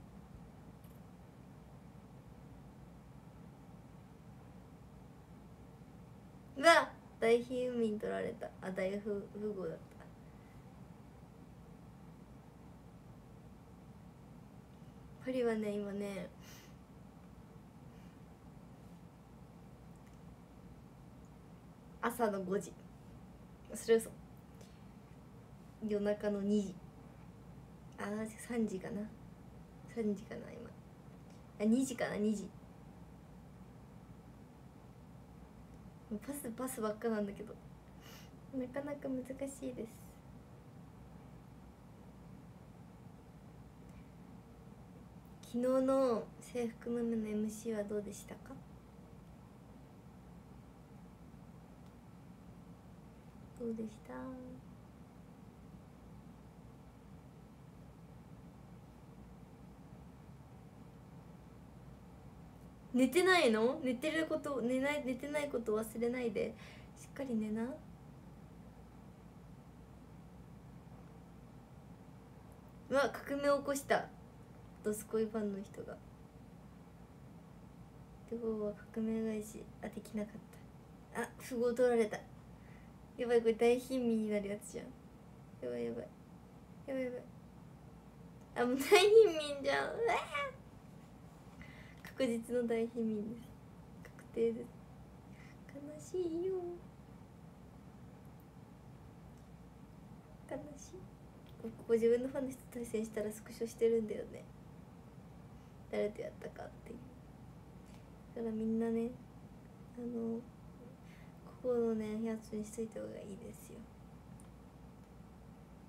[SPEAKER 1] うわ大貧民取られた。あ大富豪だった。パリはね今ね朝の5時。それ嘘夜中の2時。あー3時かな。3時かな今。あ2時かな2時。パスパスばっかなんだけど。なかなか難しいです。昨日の制服の目の MC はどうでしたか？どうでした。寝てないの？寝てること寝ない寝てないこと忘れないで。しっかり寝な。うわ革命を起こした。ドスコイファンの人が。ってことは革命返しあできなかった。あ富豪取られた。やばいこれ大貧民になるやつじゃん。やばいやばい。やばいやばい。あもう大貧民じゃん。確実の大貧民です。確定です。悲しいよ。悲しい。ここ自分のファンの人と対戦したらスクショしてるんだよね。誰とやったかっていう。だからみんなねあのこのねやつにしといた方がいいですよ。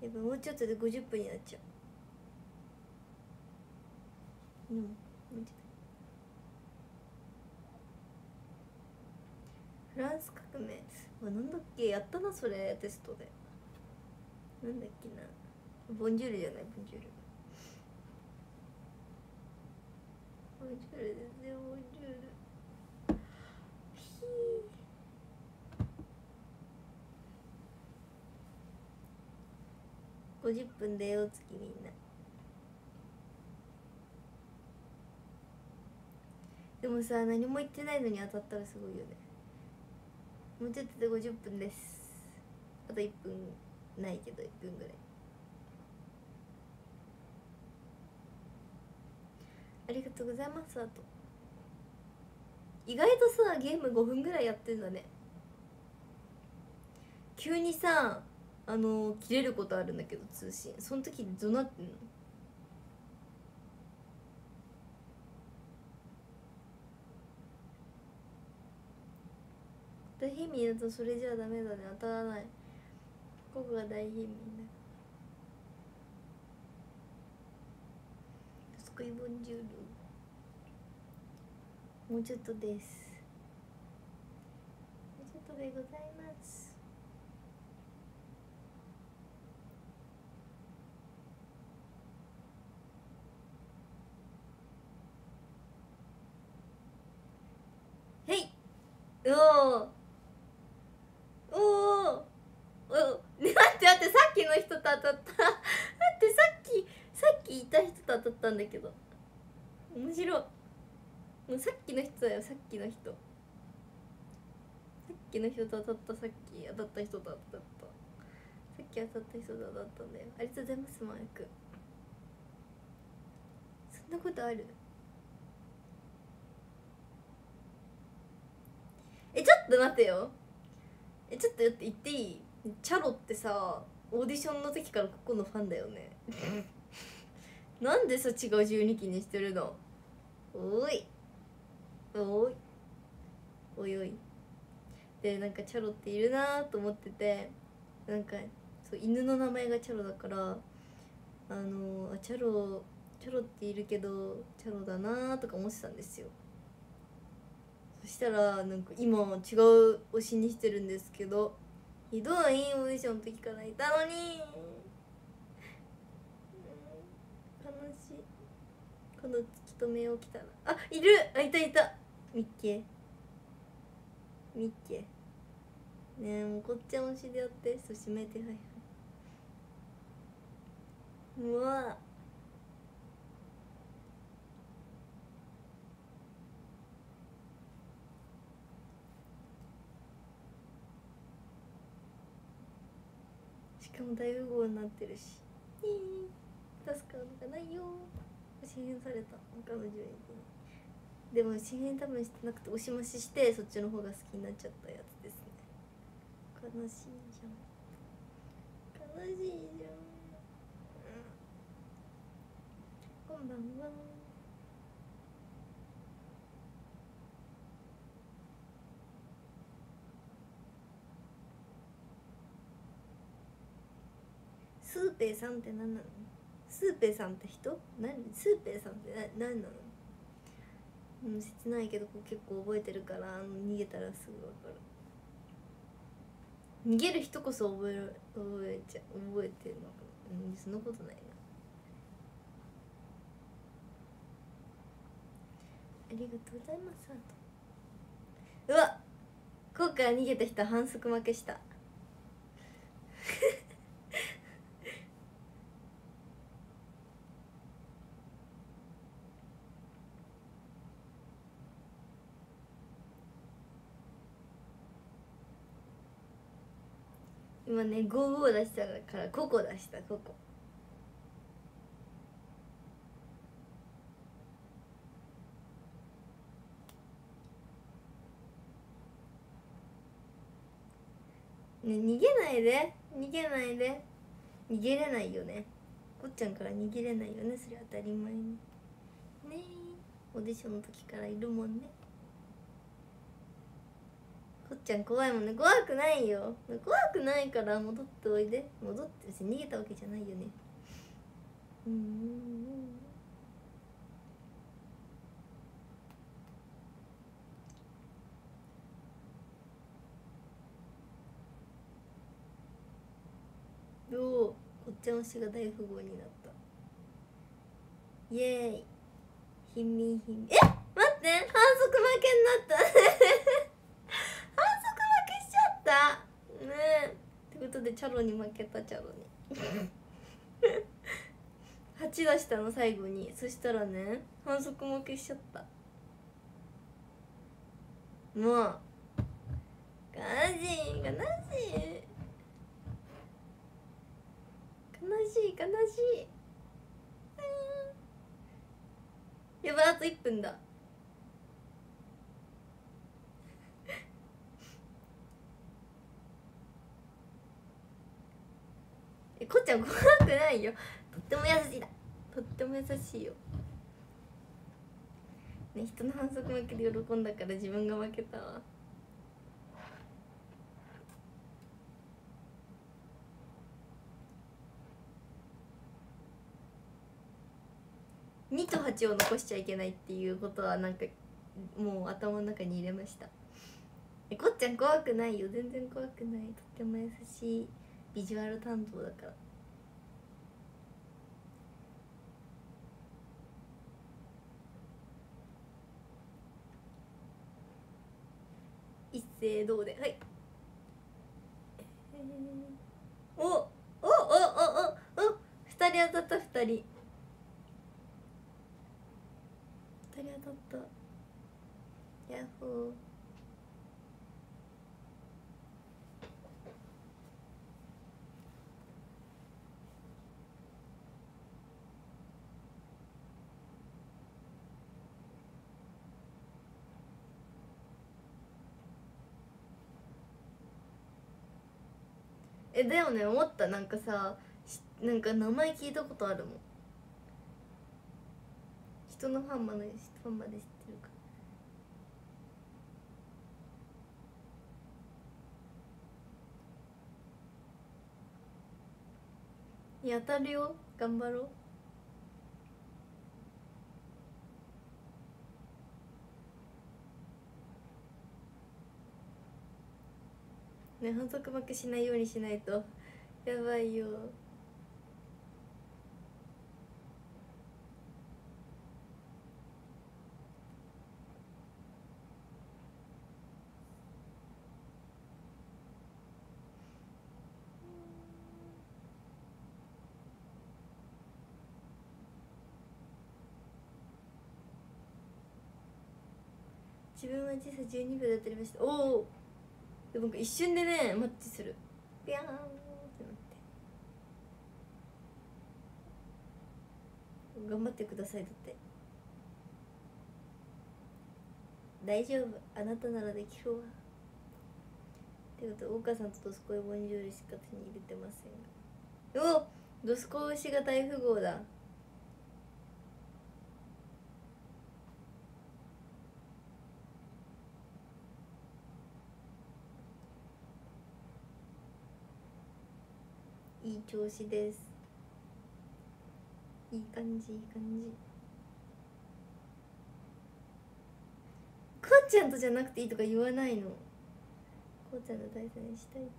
[SPEAKER 1] やっぱもうちょっとで50分になっちゃう。うんフランス革命。あなんだっけやったなそれ。テストで。なんだっけな。ボンジュールじゃないボンジュール。ボンジュールですよボンジュールひー50分だよ月みんな。でもさ何も言ってないのに当たったらすごいよね。もうちょっとで50分です。あと1分ないけど1分ぐらい。ありがとうございますあと。意外とさゲーム5分ぐらいやってんだね。急にさあの切れることあるんだけど通信。その時どうなってんの？大貧民だとそれじゃダメだね。当たらない。ここが大貧民だ。スクイボンジュールもうちょっとです。もうちょっとでございますへいおおおおおね待って待ってさっきの人と当たった。待ってさっきさっきいた人と当たったんだけど。面白い。もうさっきの人だよさっきの人。さっきの人と当たったさっき当たった人と当たった。さっき当たった人だったんだよ。ありがとうございますマイクそんなことあるえちょっと待ってよ。えちょっと待って言っていい？チャロってさオーディションの時からここのファンだよね。<laughs> なんでさ違う12期にしてるの？おい。おい。おいおい。でなんかチャロっているなと思っててなんかそう犬の名前がチャロだからあのあチャロチャロっているけどチャロだなとか思ってたんですよそしたらなんか今は違う推しにしてるんですけどひどいオーディションの時からいたのに、悲しい。今度突き止めよう来たら。あいる。あいたいた。ミッケミッケねえもうこっちゃ推しでやってそう閉めてはいはいうわ。しかも大富豪になってるし。えー、助かるのかないよ。支援された。他の順位でも支援多分してなくて押し増ししてそっちの方が好きになっちゃったやつですね。悲しいじゃん。悲しいじゃん、うん、こんばんは。スーペイさんって何なの？スーペイさんって人？何？スーペイさんって何なの？うん切ないけど結構覚えてるから逃げたらすぐ分かる。逃げる人こそ覚え覚えちゃ覚えてるのかな。うんそんなことないな。ありがとうございますうわっ！今回逃げた人反則負けした。今ね55出したから5個出した5個ね逃げないで。逃げないで。逃げれないよね。こっちゃんから逃げれないよね。それ当たり前に。ねオーディションの時からいるもんね。こっちゃん怖いもんね。怖くないよ。怖くないから戻っておいで。戻って別に逃げたわけじゃないよね。うん。どう？こっちゃん推しが大富豪になった。イエーイ。ひみひみえ？待って。反則負けになった。ったねってことでチャロに負けたチャロに。<laughs> 8出したの最後に。そしたらね反則負けしちゃった。もう。悲しい悲しい。悲しい悲しい。やばいあと1分だ。こっちゃん怖くないよ。とっても優しいだ。とっても優しいよ。ね人の反則負けで喜んだから自分が負けたわ。2と8を残しちゃいけないっていうことはなんかもう頭の中に入れました。えこっちゃん怖くないよ。全然怖くない。とっても優しい。ビジュアル担当だから。一斉どうで？はい。おおおおおお二人当たった二人。二人当たった。ヤッホー。えだよね思った。なんかさなんか名前聞いたことあるもん。人のファンまでファンまで知ってるか。らやたるよ。頑張ろう。ね反則負けしないようにしないと。やばいよ。自分は時差12秒でやってりました。おおで僕一瞬でねマッチする。ピャーンってなって。頑張ってくださいだって。大丈夫。あなたならできるわ。ってこと岡さんとドスコイボンジュールしか手に入れてませんが。おドスコイ牛が大富豪だ。いい調子です。いい感じいい感じ。こうちゃんとじゃなくていいとか言わないの。こうちゃんと対戦したいって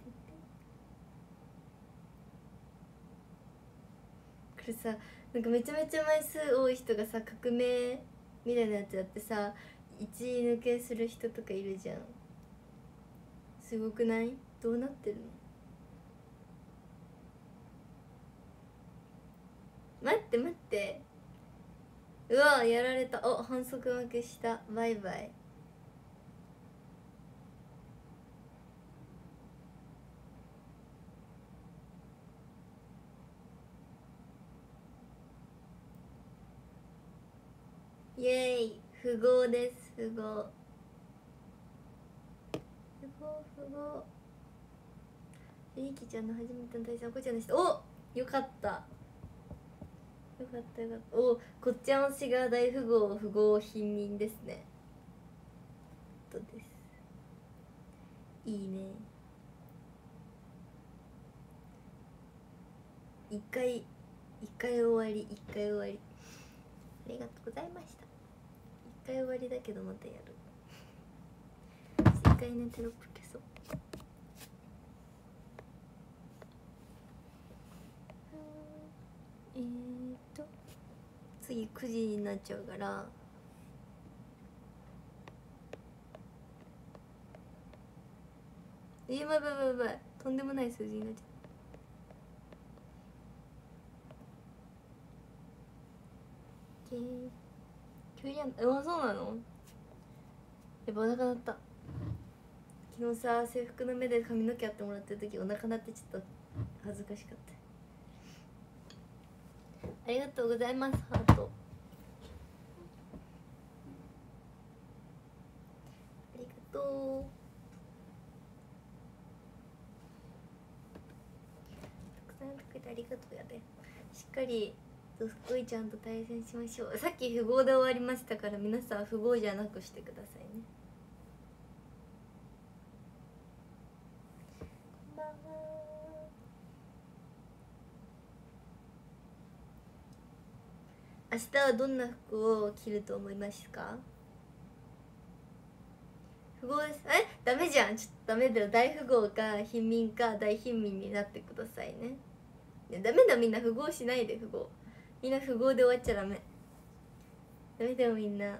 [SPEAKER 1] 言って。これさなんかめちゃめちゃ枚数多い人がさ革命みたいなやつやってさ一位抜けする人とかいるじゃん。すごくない？どうなってるの？待って待って。うわやられた。お反則負けした。バイバイ。イエーイ富豪です富豪富豪富豪ゆきちゃんの初めての対戦はこちらでした。およかった。よかったよかった。おこっちゃん推しが大富豪富豪貧民ですね。とです。いいね。一回一回終わり一回終わり。ありがとうございました。一回終わりだけどまたやる。一回ねテロップ消そうえー、っと次9時になっちゃうからえー、やばいやばいやばいとんでもない数字になっちゃう。急にやんえあそうなの？やっぱお腹鳴った。昨日さ制服の目で髪の毛やってもらってる時お腹鳴ってちょっと恥ずかしかった。ありがとうございますハート。ありがとう。たくさんかけてありがとうやで。しっかりドスコイちゃんと対戦しましょう。さっき富豪で終わりましたから皆さん富豪じゃなくしてくださいねこんばんは明日はどんな服を着ると思いますか？富豪ですえ？ダメじゃん。ちょっとダメだよ。大富豪か貧民か大貧民になってくださいね。いやダメだみんな富豪しないで富豪みんな富豪で終わっちゃダメ。ダメだよみんな。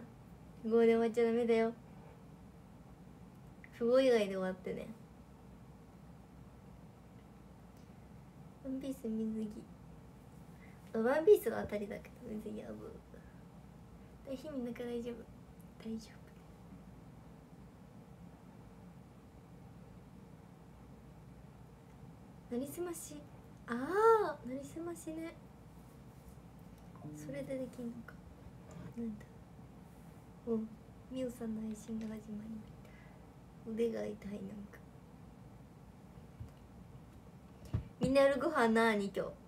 [SPEAKER 1] 富豪で終わっちゃダメだよ。富豪以外で終わってね。ワンピース水着ワンピースは当たりだけど。全然やぶ。大貧民だから大丈夫。大丈夫。なりすまし。ああなりすましね。それでできんのか。なんだ。おみおさんの配信が始まりました。腕が痛いなんか。みんな夜ご飯なに今日。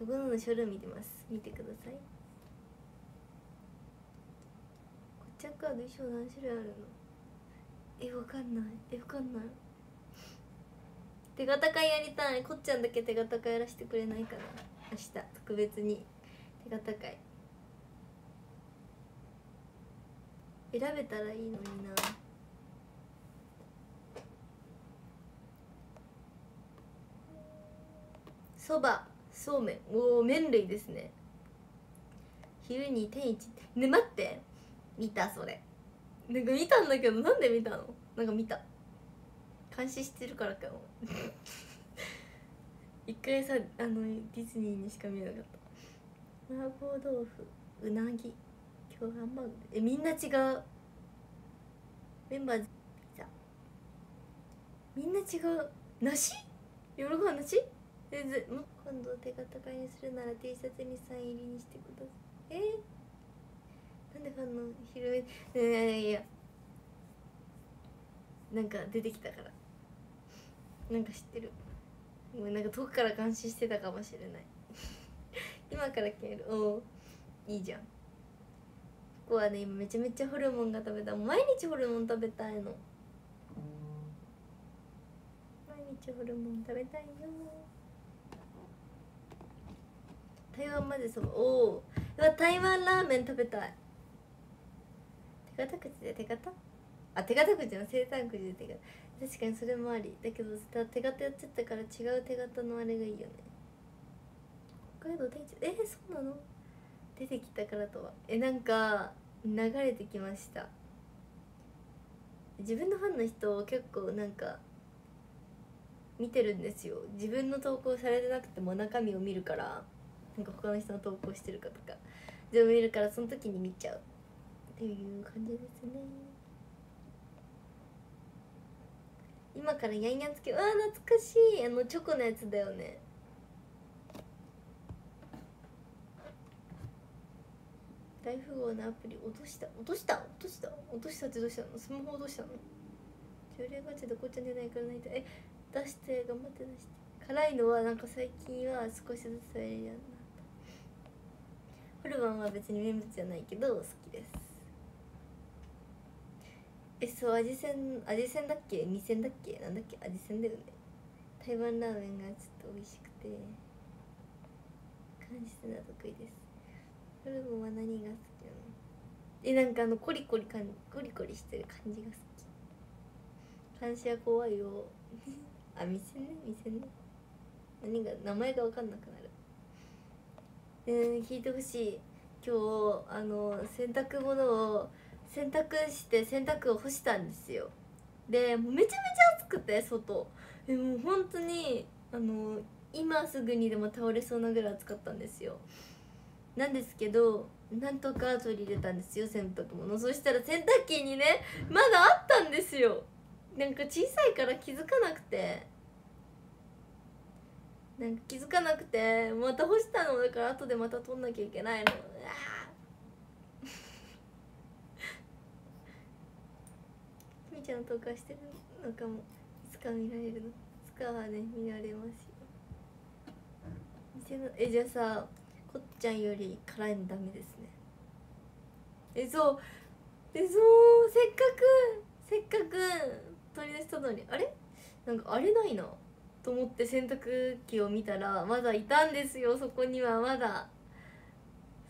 [SPEAKER 1] そこのショル見てます？見てください。こっちゃカード衣装何種類あるの？えわかんない。えわかんない。手形会やりたい。こっちゃんだけ手形会やらせてくれないかな。明日特別に。手形会選べたらいいのにな。そば。そうめんおお麺類ですね。昼に天一ね待って。見たそれ。なんか見たんだけどなんで見たの？なんか見た。監視してるからかも <laughs> 一回さあのディズニーにしか見えなかった。麻婆豆腐うなぎ。今日ハンバーグ。えみんな違う。メンバーピザみんな違う。梨？夜ご飯梨？えずも今度手形買いにするなら T シャツにサイン入りにしてください。え？ー、なんでファンの昼め <laughs> いやいやいや。なんか出てきたから。なんか知ってる。もうなんか遠くから監視してたかもしれない。<laughs> 今から決める。おおいいじゃん。ここはね今めちゃめちゃホルモンが食べたい。毎日ホルモン食べたいの。毎日ホルモン食べたいよ台湾までそばおお台湾ラーメン食べたい。手形口で手形あ手形口の生産口で手形確かにそれもあり。だけど手形やっちゃったから違う手形のあれがいいよね。北海道店長えー、そうなの？出てきたからとは。えなんか流れてきました。自分のファンの人結構なんか見てるんですよ。自分の投稿されてなくても中身を見るから。なんか他の人の投稿してるかとか全部見るからその時に見ちゃうっていう感じですね。今からヤンヤンつけうわ懐かしい。あのチョコのやつだよね。大富豪のアプリ落とした落とした落とした落としたってどうしたの？スマホ落としたの？条例ガチャでこっちゃん出ないからないとえ出して頑張って出して。辛いのはなんか最近は少しずつ食べれるようになホルモンは別に名物じゃないけど好きです。えそう味仙味仙だっけ？味仙だっけ？なんだっけ？味仙だよね。台湾ラーメンがちょっと美味しくて。感じするのは得意です。ホルモンは何が好きなの？えなんかあのコリコリかんコリコリしてる感じが好き。監視は怖いよ。<laughs> あ店ね？店ね？何が名前が分かんなくなるうん聞いてほしい。今日あの洗濯物を洗濯して洗濯を干したんですよ。でもうめちゃめちゃ暑くて外。えもう本当にあの今すぐにでも倒れそうなぐらい暑かったんですよ。なんですけどなんとか取り入れたんですよ洗濯物。そしたら洗濯機にねまだあったんですよ。なんか小さいから気づかなくて。なんか気づかなくてまた干したのだから後でまた取んなきゃいけないの。うわみちゃん投下してるのかも。いつか見られるの。いつかはね見られますよ。店のえじゃあさこっちゃんより辛いのダメですね。えそう。えそう。せっかくせっかく取り出したのに。あれ？なんかあれないな。と思って洗濯機を見たらまだいたんですよそこにはまだ。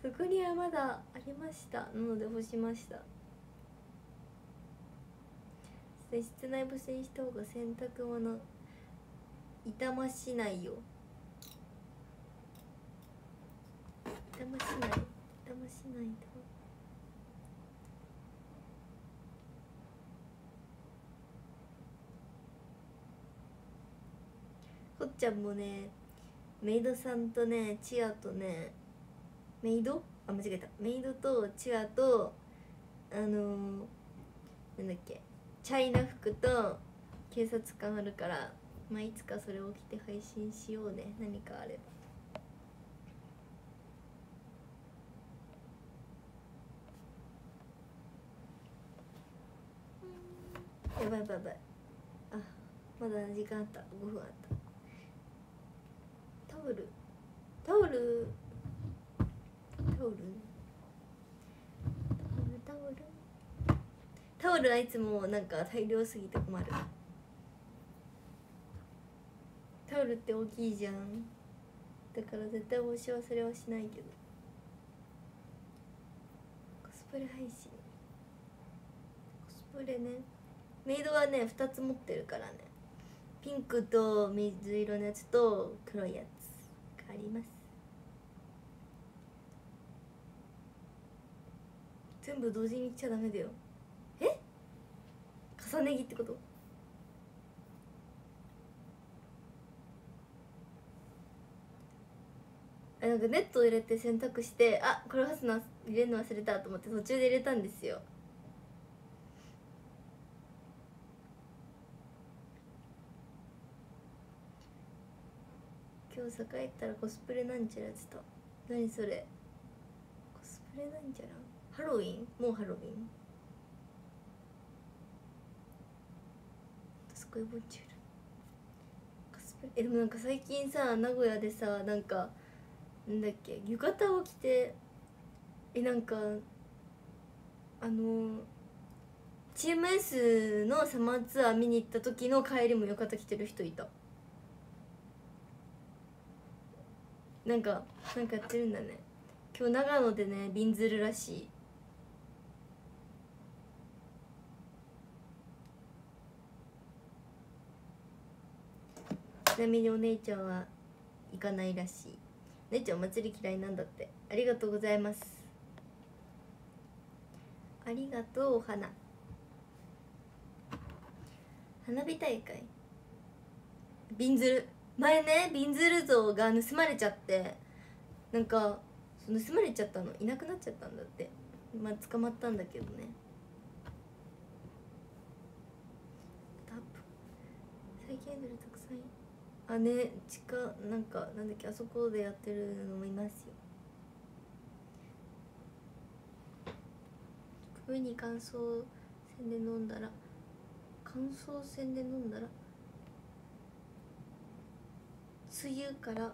[SPEAKER 1] そこにはまだありました。なので干しました。室内干しにした方が洗濯物傷ましないよ。傷ましない。傷ましないと。こっちゃんもねメイドさんとねチアとねメイド？あ間違えた。メイドとチアとあのー、なんだっけチャイナ服と警察官あるからまあいつかそれを着て配信しようね。何かあれば。やばいやばいやばい。あまだ時間あった。5分あった。オル。タオル。タオル。タオルタオル。タオルはいつもなんか大量すぎて困る。タオルって大きいじゃん。だから絶対帽子忘れはしないけど。コスプレ配信。コスプレね。メイドはね2つ持ってるからね。ピンクと水色のやつと黒いやつ。があります。全部同時にいっちゃダメだよ。え？重ね着ってこと？あなんかネット入れて選択してあこれファスナー入れるの忘れたと思って途中で入れたんですよ。今日栄えたらコスプレなんちゃらやってた。何それ。コスプレなんちゃら。ハロウィン？もうハロウィン？すごいボンチュールコスプレ？えでもなんか最近さ名古屋でさなんかなんだっけ？浴衣を着てえなんかあのチーム S のサマーツアー見に行った時の帰りも浴衣着てる人いた。なんかなんかやってるんだね。今日長野でねびんずるらしい。ちなみにお姉ちゃんは行かないらしい。姉ちゃんお祭り嫌いなんだって。ありがとうございます。ありがとうお花。花火大会。びんずる。前ねびんずる像が盗まれちゃってなんか盗まれちゃったの。いなくなっちゃったんだって。まあ捕まったんだけどね。タップ。最近アイドルたくさんあね地下なんかなんだっけあそこでやってるのもいますよ。冬に乾燥線で飲んだら乾燥線で飲んだら梅雨から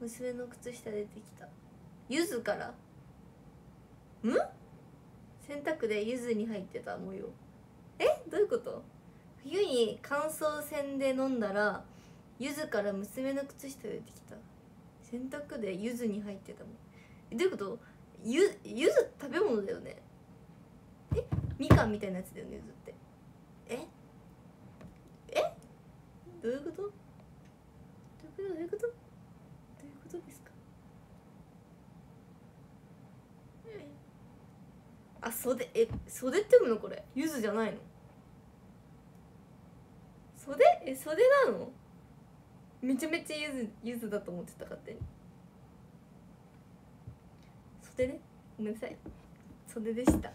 [SPEAKER 1] 娘の靴下出てきた。柚子から？ん？洗濯で柚子に入ってた模様。え？どういうこと？冬に乾燥線で飲んだら柚子から娘の靴下出てきた。洗濯で柚子に入ってたもん。どういうこと？ゆ柚子食べ物だよね。え？みかんみたいなやつだよね柚子って。え？え？どういうこと？どういうことどういうこと？どういうことですか？あ袖え袖って読むのこれ？柚子じゃないの？袖？え袖なの？めちゃめちゃゆずゆずだと思ってた勝手に。袖ね。ごめんなさい。袖でした。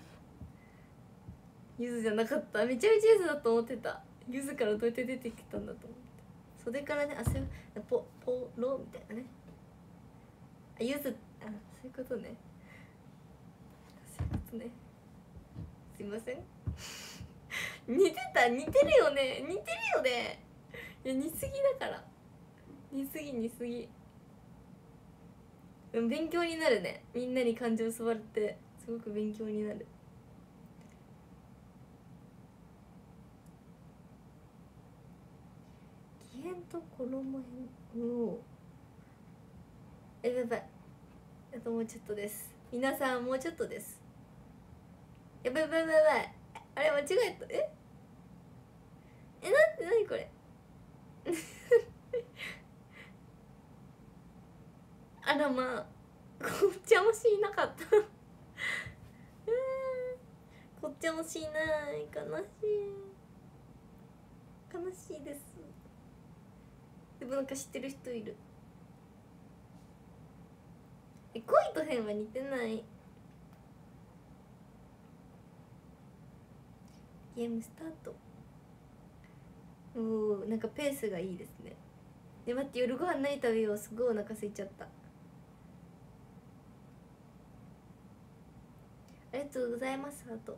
[SPEAKER 1] ゆずじゃなかった。めちゃめちゃゆずだと思ってた。ゆずからどうやって出てきたんだと思って袖からねあそういうポポロみたいなね。あゆずあそういうことね。そういうことね。すいません。<laughs> 似てた似てるよね。似てるよね。いや似すぎだから。似すぎ似すぎ。勉強になるね。みんなに感情を吸われてすごく勉強になる。義変と衣変をえやばいあともうちょっとです。皆さんもうちょっとです。やばいやばいやば。いあれ間違えた。え？えなんて何これ？<laughs> あらまあこっちゃもしいなかった。<laughs> こっちゃもしいない。悲しい。悲しいです。でもなんか知ってる人いる。え恋と変は似てない。ゲームスタート。おーなんかペースがいいですね。で待って夜ご飯何食べよう。すごいお腹空いちゃった。ありがとうございますハート。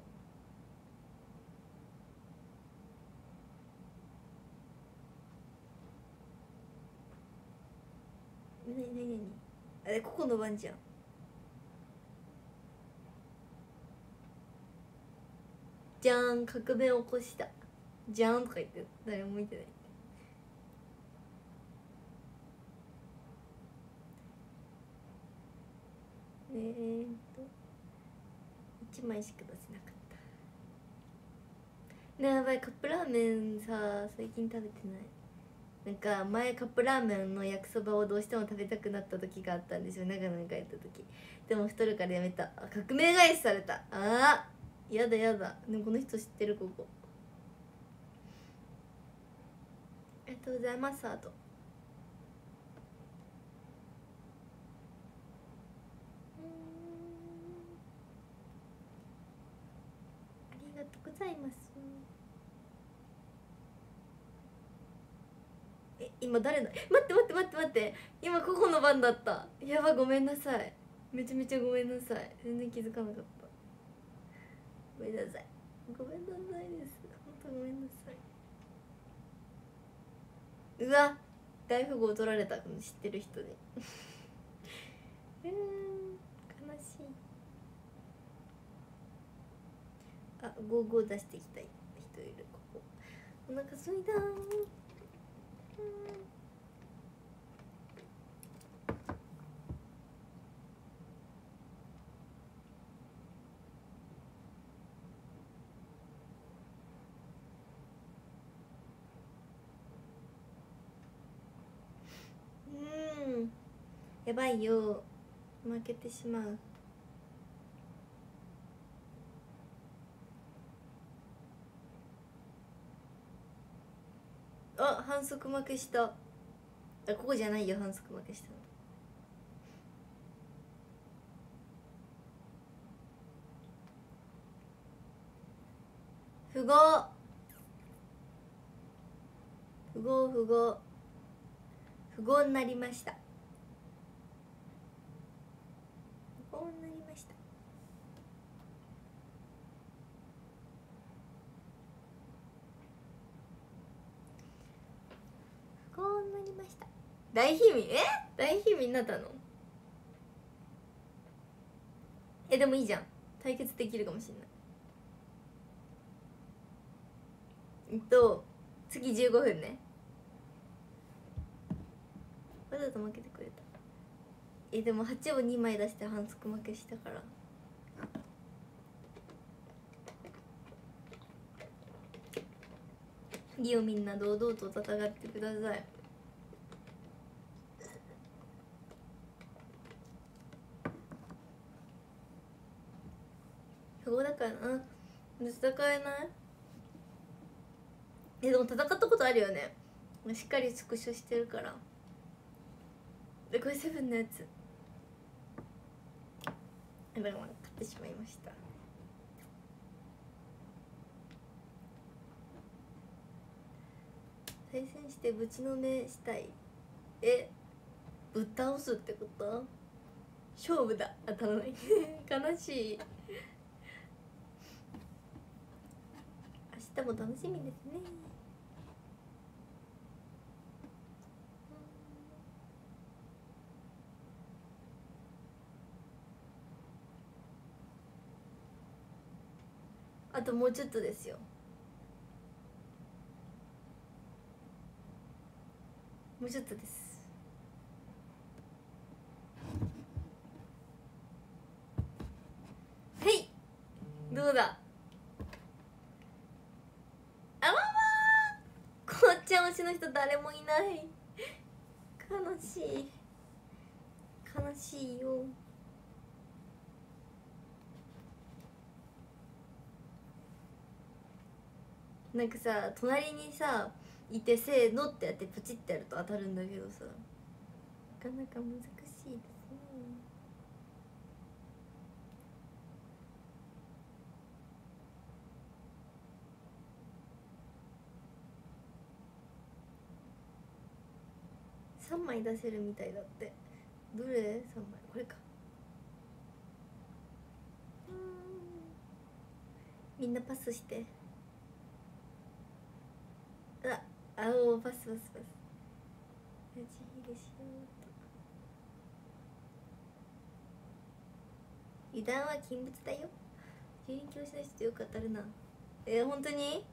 [SPEAKER 1] あれここの番じゃんじゃーん革命起こしたじゃーんとか言って誰も見てないえー、っと1枚しか出せなかったねやばいカップラーメンさ最近食べてないなんか前カップラーメンの焼きそばをどうしても食べたくなった時があったんですよ。長野に帰った時。でも太るからやめた。革命返しされた。ああやだやだ。でもこの人知ってるここ。ありがとうございますあと。ありがとうございますえ今誰だ待って待って待って待って。今ここの番だった。やばごめんなさい。めちゃめちゃごめんなさい。全然気づかなかった。ごめんなさい。ごめんなさいです。本当ごめんなさい。うわ。大富豪取られた。知ってる人に。<laughs> うん悲しい。あゴーゴー出していきたい人いるここ。お腹すいたやばいよ。負けてしまうあ反則負けした。あここじゃないよ反則負けしたの。不合。不合不合。不合になりました不合になりました不合になりました大秘密え？大秘密になったの？えでもいいじゃん。対決できるかもしれない。えっと次15分ね。わざと負けてくれた。えでも8を2枚出して反則負けしたから。いいよみんな堂々と戦ってください。だからな。戦えない？えでも戦ったことあるよね。しっかりスクショしてるから。でこれセブンのやつ。でも買ってしまいました。対戦してぶちのめしたい。えぶっ倒すってこと？勝負だ。当たらない悲しい。明日も楽しみですね。あともうちょっとですよ。もうちょっとです。はい。どうだあらまこっちゃん推しの人誰もいない。悲しい。悲しいよ。なんかさ隣にさいてせーのってやってプチってやると当たるんだけどさ。なかなか難しいですね3枚出せるみたいだって。どれ ?3 枚。これか。みんなパスして。あ青パスパスパス。矢印しよう油断は禁物だよ。十二教師の人とよく当たるな。えー、本当に？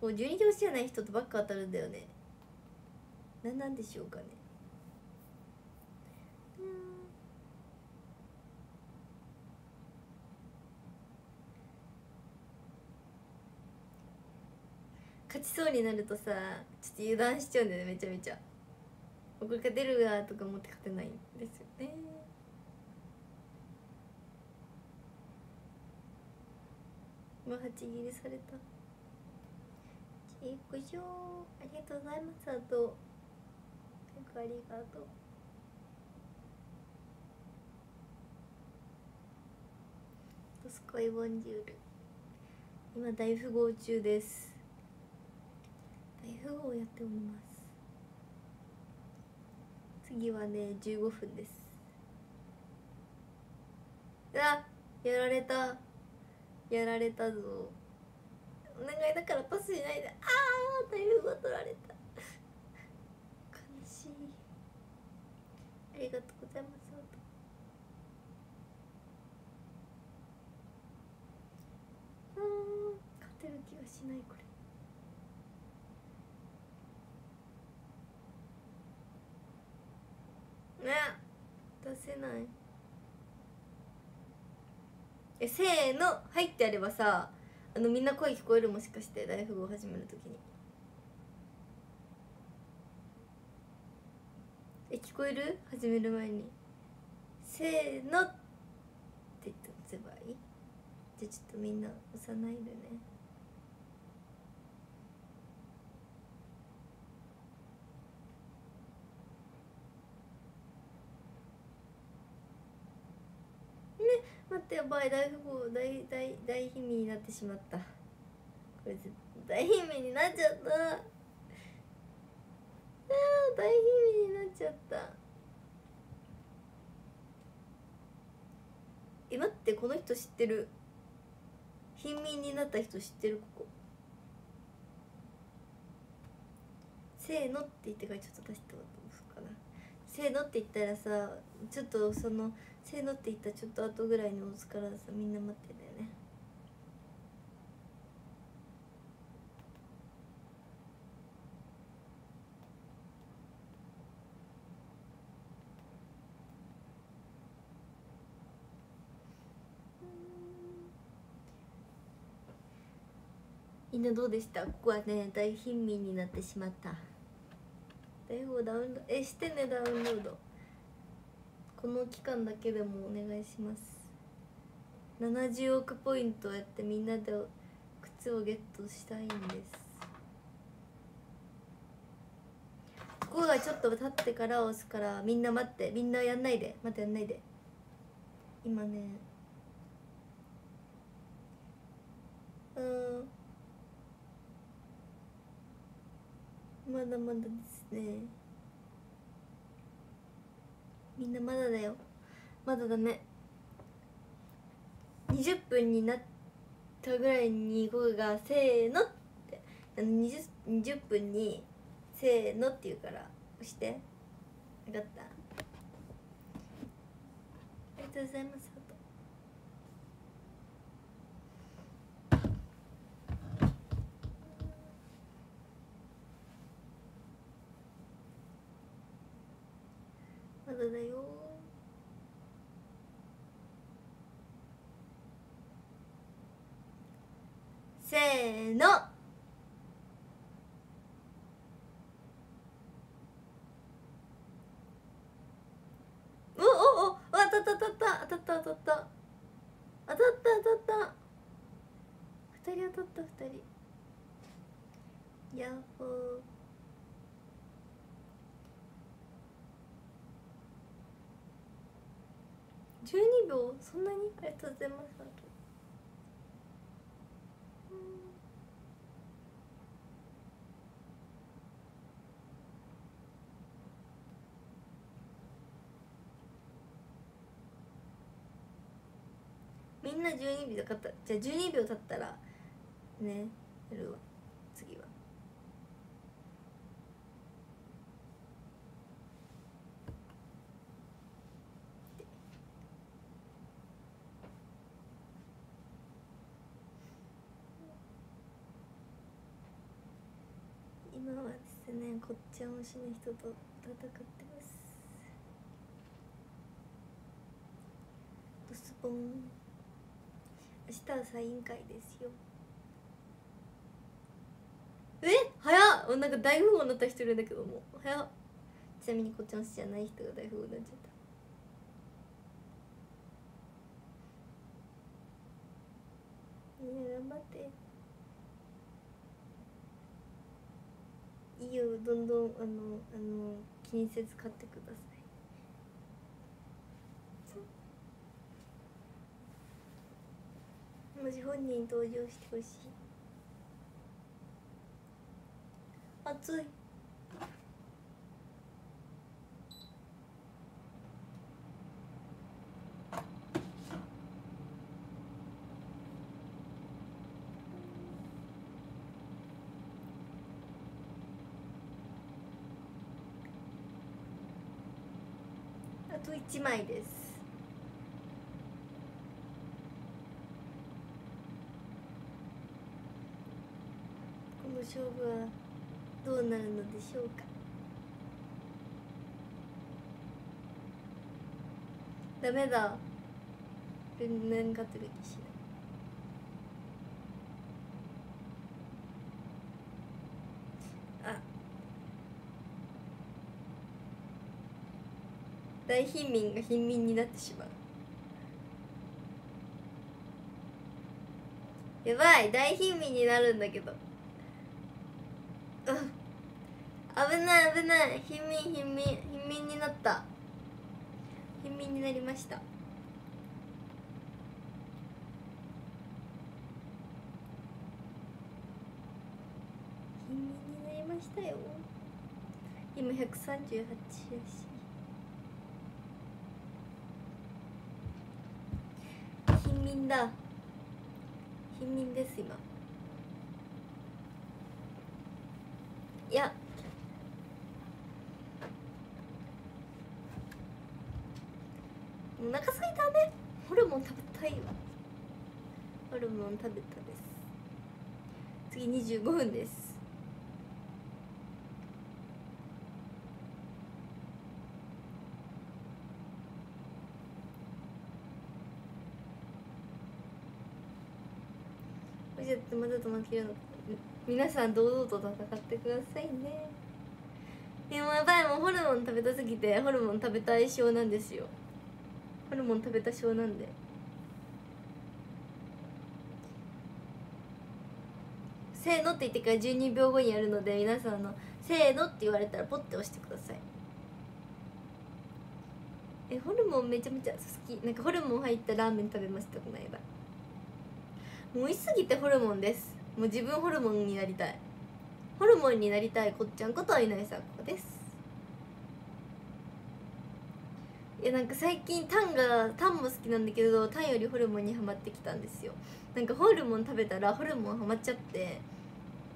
[SPEAKER 1] もう十二教師じゃない人とばっか当たるんだよね。何なんでしょうかね。勝ちそうになるとさちょっと油断しちゃうんだよねめちゃめちゃ。これ勝てるわとか思って勝てないんですよね。今8切りされた。チークショーありがとうございますあとありがとう。ドスコイボンジュール。今大富豪中です。大富豪をやっております。次はね15分です。うわやられた。やられたぞ。お願いだからパスしないで。ああ大富豪取られた悲しいありがとうございます。うん勝てる気がしないこれ。ね出せない。えせーの「はい」ってやればさあのみんな声聞こえるもしかして大富豪始めるときに。え聞こえる？始める前に「せーの」って言って押せばいい？じゃあちょっとみんな押さないでね。ね待ってやばい。大富豪大大大悲鳴になってしまった。これ大悲鳴になっちゃった。大悲鳴になっちゃった。え待ってこの人知ってる。貧民になった人知ってるここ。せーのって言ってからちょっと出してもらうかな。せーのって言ったらさちょっとそのせーのって言ったちょっと後ぐらいに押すからさみんな待ってんだよねみんなどうでした？ここはね大貧民になってしまった。大富豪ダウンロード？えしてねダウンロード。この期間だけでもお願いします。70億ポイントやってみんなで靴をゲットしたいんです。ここがちょっと経ってから押すからみんな待ってみんなやんないで。待ってやんないで。今ねうん。まだまだですね。みんなまだだよ。まだダメ20分になったぐらいに僕が「せーの」ってあの 20, 20分に「せーの」って言うから押して。分かったありがとうございますまだだよせーの。おおお当たった当たった当たった当たった。当たった当たった。二人当たった二人。ヤッホー。12秒そんなに？ありがとうございます。な12秒だった。じゃあ12秒経ったらねやるわ。次は。今はですねこっちゃん推しの人と戦ってます。ドスボン。明日はサイン会ですよ。え？早っ！なんか大富豪になった人いるんだけども早っ。ちなみにこっちの推しじゃない人が大富豪になっちゃった。みんな頑張って。いいよどんどんあのあの気にせず買ってください。もし本人登場してほしい。暑い。あと1枚ですこの勝負はどうなるのでしょうか？ダメだ。ルンルン勝てる気しない。あ。大貧民が貧民になってしまう。やばい。大貧民になるんだけどうん危ない危ない。貧民貧民貧民になった。貧民になりました。貧民になりましたよ。今138らしい貧民だ貧民です今。いやお腹すいたねホルモン食べたいわ。ホルモン食べたです。次25分です。ちょっとまだと負けるの。皆さん堂々と戦ってくださいね。でもやばいもうホルモン食べたすぎてホルモン食べたい症なんですよ。ホルモン食べた症なんで。せーのって言ってから12秒後にやるので皆さんのせーのって言われたらポッて押してください。えホルモンめちゃめちゃ好き。なんかホルモン入ったラーメン食べましたこの間。もう美味しすぎてホルモンです。もう自分ホルモンになりたい。ホルモンになりたいこっちゃんことは稲井さんここです。いやなんか最近タンがタンも好きなんだけどタンよりホルモンにはまってきたんですよ。なんかホルモン食べたらホルモンハマっちゃって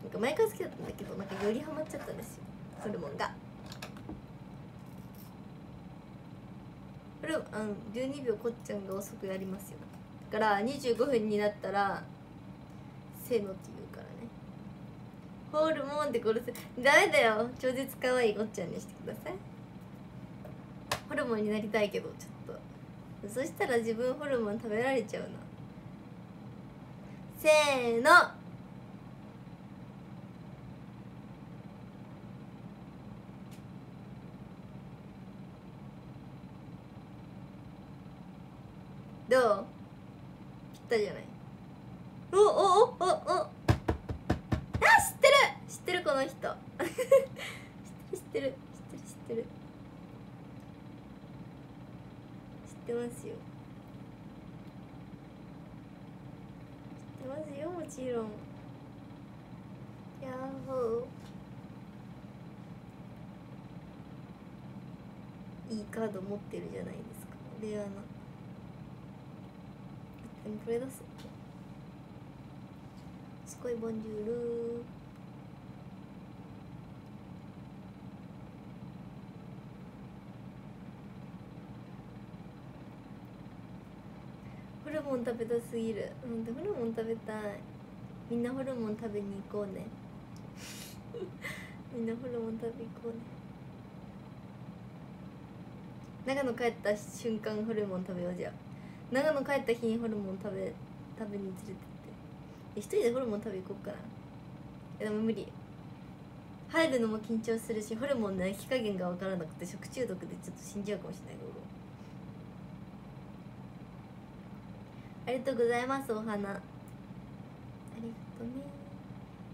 [SPEAKER 1] なんか前から好きだったんだけどなんかよりハマっちゃったんですよ。ホルモンが。これあの12秒こっちゃんが遅くやりますよ。だから25分になったらせーのって言うからね。ホルモンって殺せダメだよ。超絶可愛いこっちゃんにしてください。ホルモンになりたいけどちょっと。そしたら自分ホルモン食べられちゃうな。せーの。どう？切ったじゃない。おおおおお。あ知ってる！知ってるこの人。知ってる知ってる知ってる知ってる知ってますよ。知ってますよもちろん。ヤッホー。いいカード持ってるじゃないですか。レアな。でもこれ出す。すごいボンジュールホルモン食べたすぎる。うんでホルモン食べたい。みんなホルモン食べに行こうね。<laughs> みんなホルモン食べ行こうね。長野帰った瞬間ホルモン食べようじゃあ長野帰った日にホルモン食べ食べに連れてって。え一人でホルモン食べ行こうかな。えでも無理。入るのも緊張するしホルモンの焼き加減が分からなくて食中毒でちょっと死んじゃうかもしれないありがとうございますお花。ありがとうね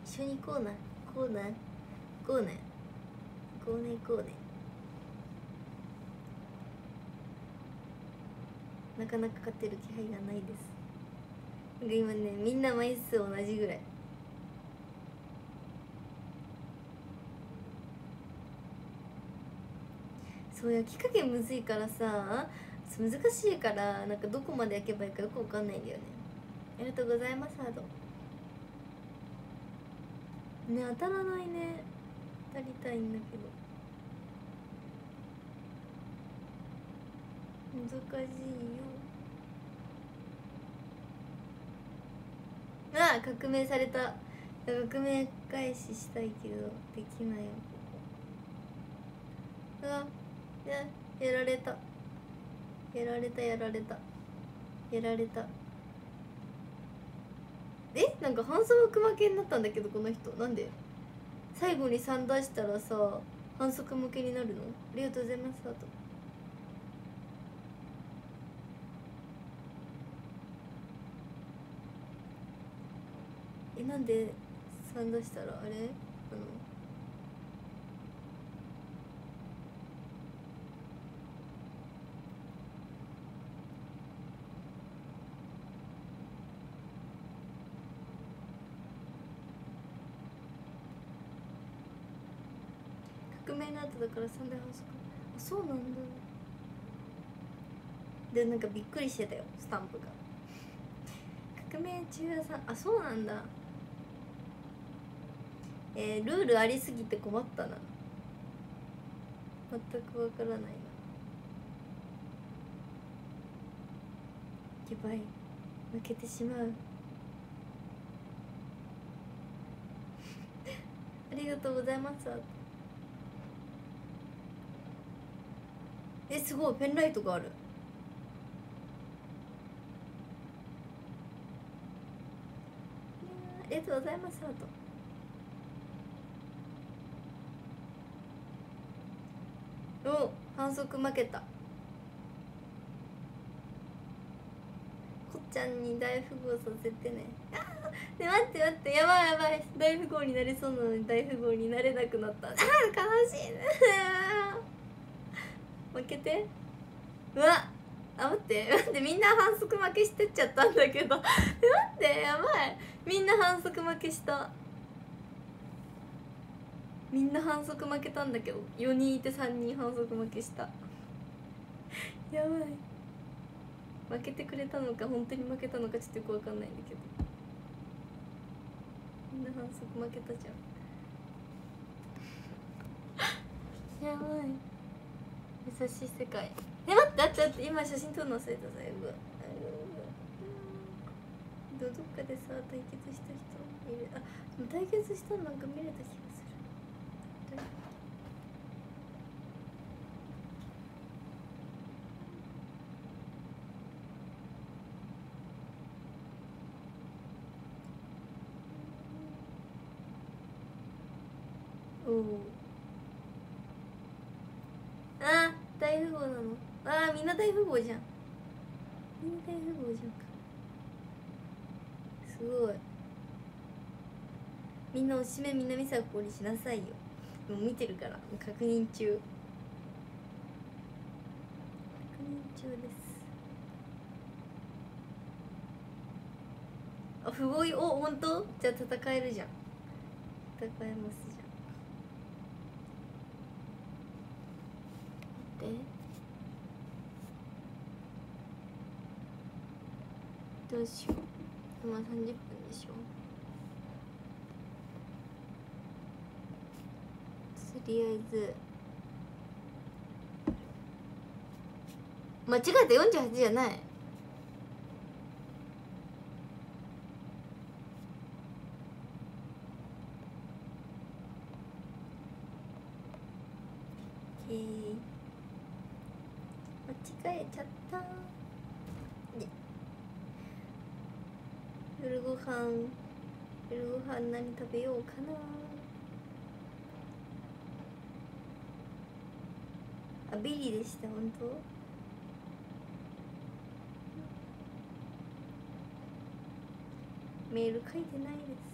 [SPEAKER 1] 一緒に行こうな。行こうな。行こうね行こうねこうね。なかなか勝てる気配がないです。なんか今ねみんな枚数同じぐらい。そう焼き加減むずいからさ難しいからなんかどこまで焼けばいいかよくわかんないんだよね。ありがとうございますハード。ね当たらないね。当たりたいんだけど。難しいよ。ああ革命された。革命返ししたいけどできないようわややられた。やられたやられた。やられた。え？なんか反則負けになったんだけどこの人。なんで？最後に3出したらさ反則負けになるの？ありがとうございますあと。えなんで3出したらあれ？あの革命の後だから3で反則あそうなんだ。でなんかびっくりしてたよスタンプが。革命中はさあそうなんだ。えー、ルールありすぎて困ったな。全くわからないな。やばい。負けてしまう。<laughs> ありがとうございます。えすごい。ペンライトがある。ありがとうございますアート。お反則負けた。こっちゃんに大富豪させてね。あね待って待って。やばいやばい。大富豪になりそうなのに大富豪になれなくなった。あ悲しい。ね負けて。うわあ待って。<laughs> 待ってみんな反則負けしてっちゃったんだけど。<laughs> 待ってやばい。みんな反則負けした。みんな反則負けたんだけど。4人いて3人反則負けした。<laughs> やばい。負けてくれたのか本当に負けたのかちょっとよくわかんないんだけど。みんな反則負けたじゃん。やばい。優しい世界。え待ってあって待って今写真撮るの忘れた最後どどっかでさ対決した人いる。あでも対決したのなんか見れた気がするおおあー大富豪なのあみんな大富豪じゃん。みんな大富豪じゃんか。すごい。みんなおしめ南さこにしなさいよ。もう見てるから確認中。確認中です。あ不合意？お本当？じゃあ戦えるじゃん。戦えますじゃんでどうしよう。今30分でしょ。とりあえず。間違えた48じゃないえー、間違えちゃった夜ご飯夜ご飯何食べようかなあビリでした本当？メール書いてないです。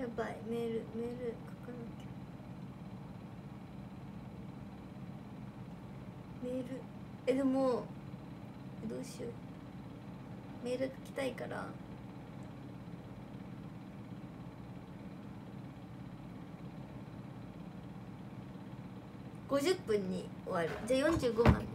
[SPEAKER 1] やばいメールメール書かなきゃ。メール。えでもどうしよう。メール書きたいから。50分に終わる。じゃあ45万で。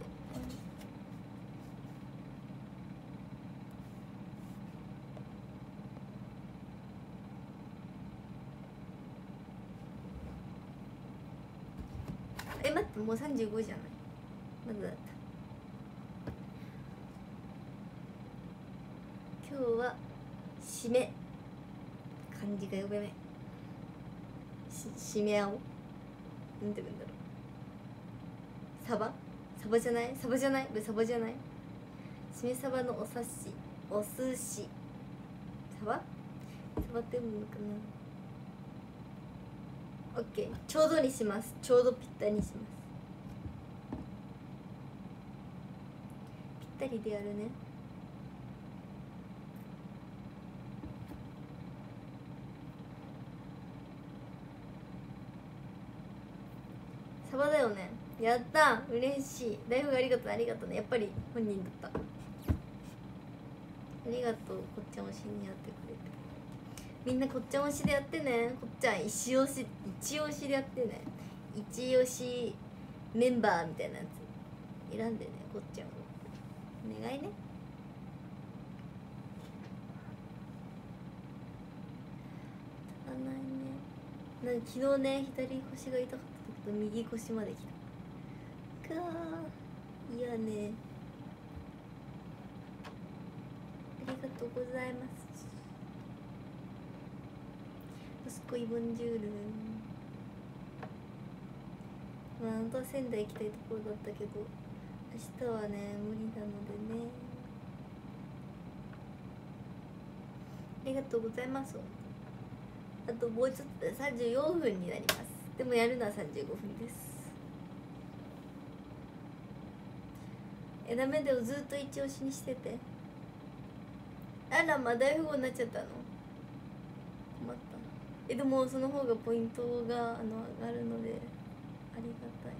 [SPEAKER 1] え待ってもう35じゃないまだだった今日は締め漢字が呼べないし締め青なんて言うんだろうサバサバじゃないサバじゃないサバじゃないしめサバのお刺しお寿司サバサバって読むのかなオッケーちょうどにしますちょうどぴったりにしますぴったりでやるねサバだよねやった。嬉しい。大福ありがとう。ありがとうね。やっぱり本人だった。ありがとう。こっちゃん推しにやってくれて。みんなこっちゃん推しでやってね。こっちゃん一押し一押しでやってね。一押しメンバーみたいなやつ。選んでねこっちゃんを。お願いね。足らないね。なんか昨日ね左腰が痛かったけど右腰まで来た。かいやね。ありがとうございます。息子イボンジュール。まあ本当は仙台行きたいところだったけど明日はね無理なのでね。ありがとうございます。あともうちょっとで34分になります。でもやるのは35分です。えダメだよずっと一押しにしてて。あらまあ大富豪になっちゃったの？困ったえでもその方がポイントがあの上がるのでありがたい。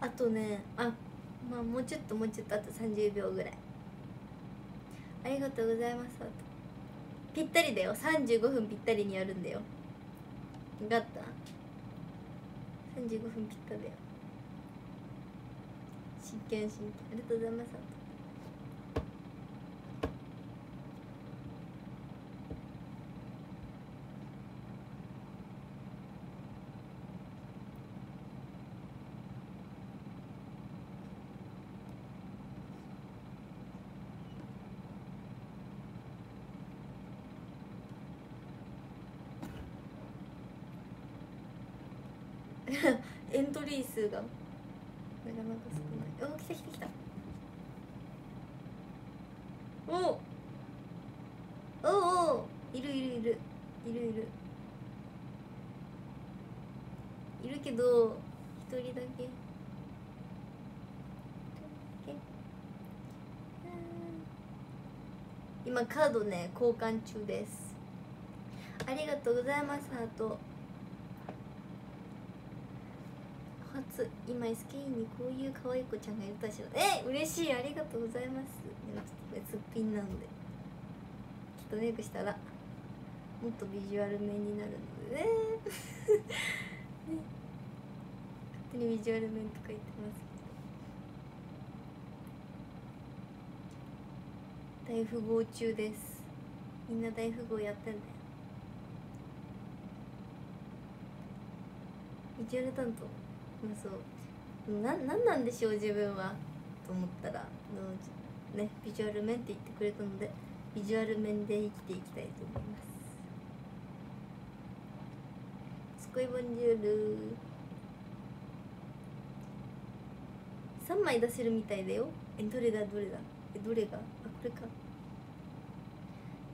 [SPEAKER 1] あとねあまあもうちょっともうちょっとあと30秒ぐらい。ありがとうございますあと。ぴったりだよ。35分ぴったりにやるんだよ。分かった？35分ぴったりだよ。真剣真剣。ありがとうございますあと <laughs> エントリー数が。なかなか少ない。お来た来た来た。おおおいるいるいる。いるいる。いるけど一人だけ。今カードね交換中です。ありがとうございますハート。初今 SKE にこういう可愛い子ちゃんがいるとは知らない。え嬉しい。ありがとうございます。でもちょっとねすっぴんなので。きっとメイクしたらもっとビジュアル面になるのでね。<laughs> ね。勝手にビジュアル面とか言ってますけど。大富豪中です。みんな大富豪やってんだよ。ビジュアル担当。そう。ななんなんでしょう自分は。と思ったら。のねビジュアル面って言ってくれたのでビジュアル面で生きていきたいと思います。すこいボンジュール。3枚出せるみたいだよ。えどれだ？どれだ？えどれが？あこれか。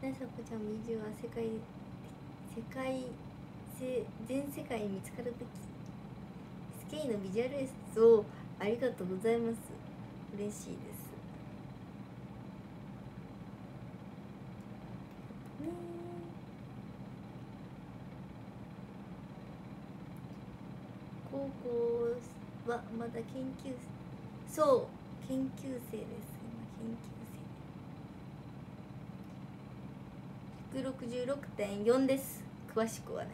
[SPEAKER 1] ねさこちゃん美女は世界世界全世界見つかるべき。ケイの？ビジュアルエスをありがとうございます。嬉しいです。ね高校はまだ研究そう研究生です。今研究生。166.4です。詳しくはね。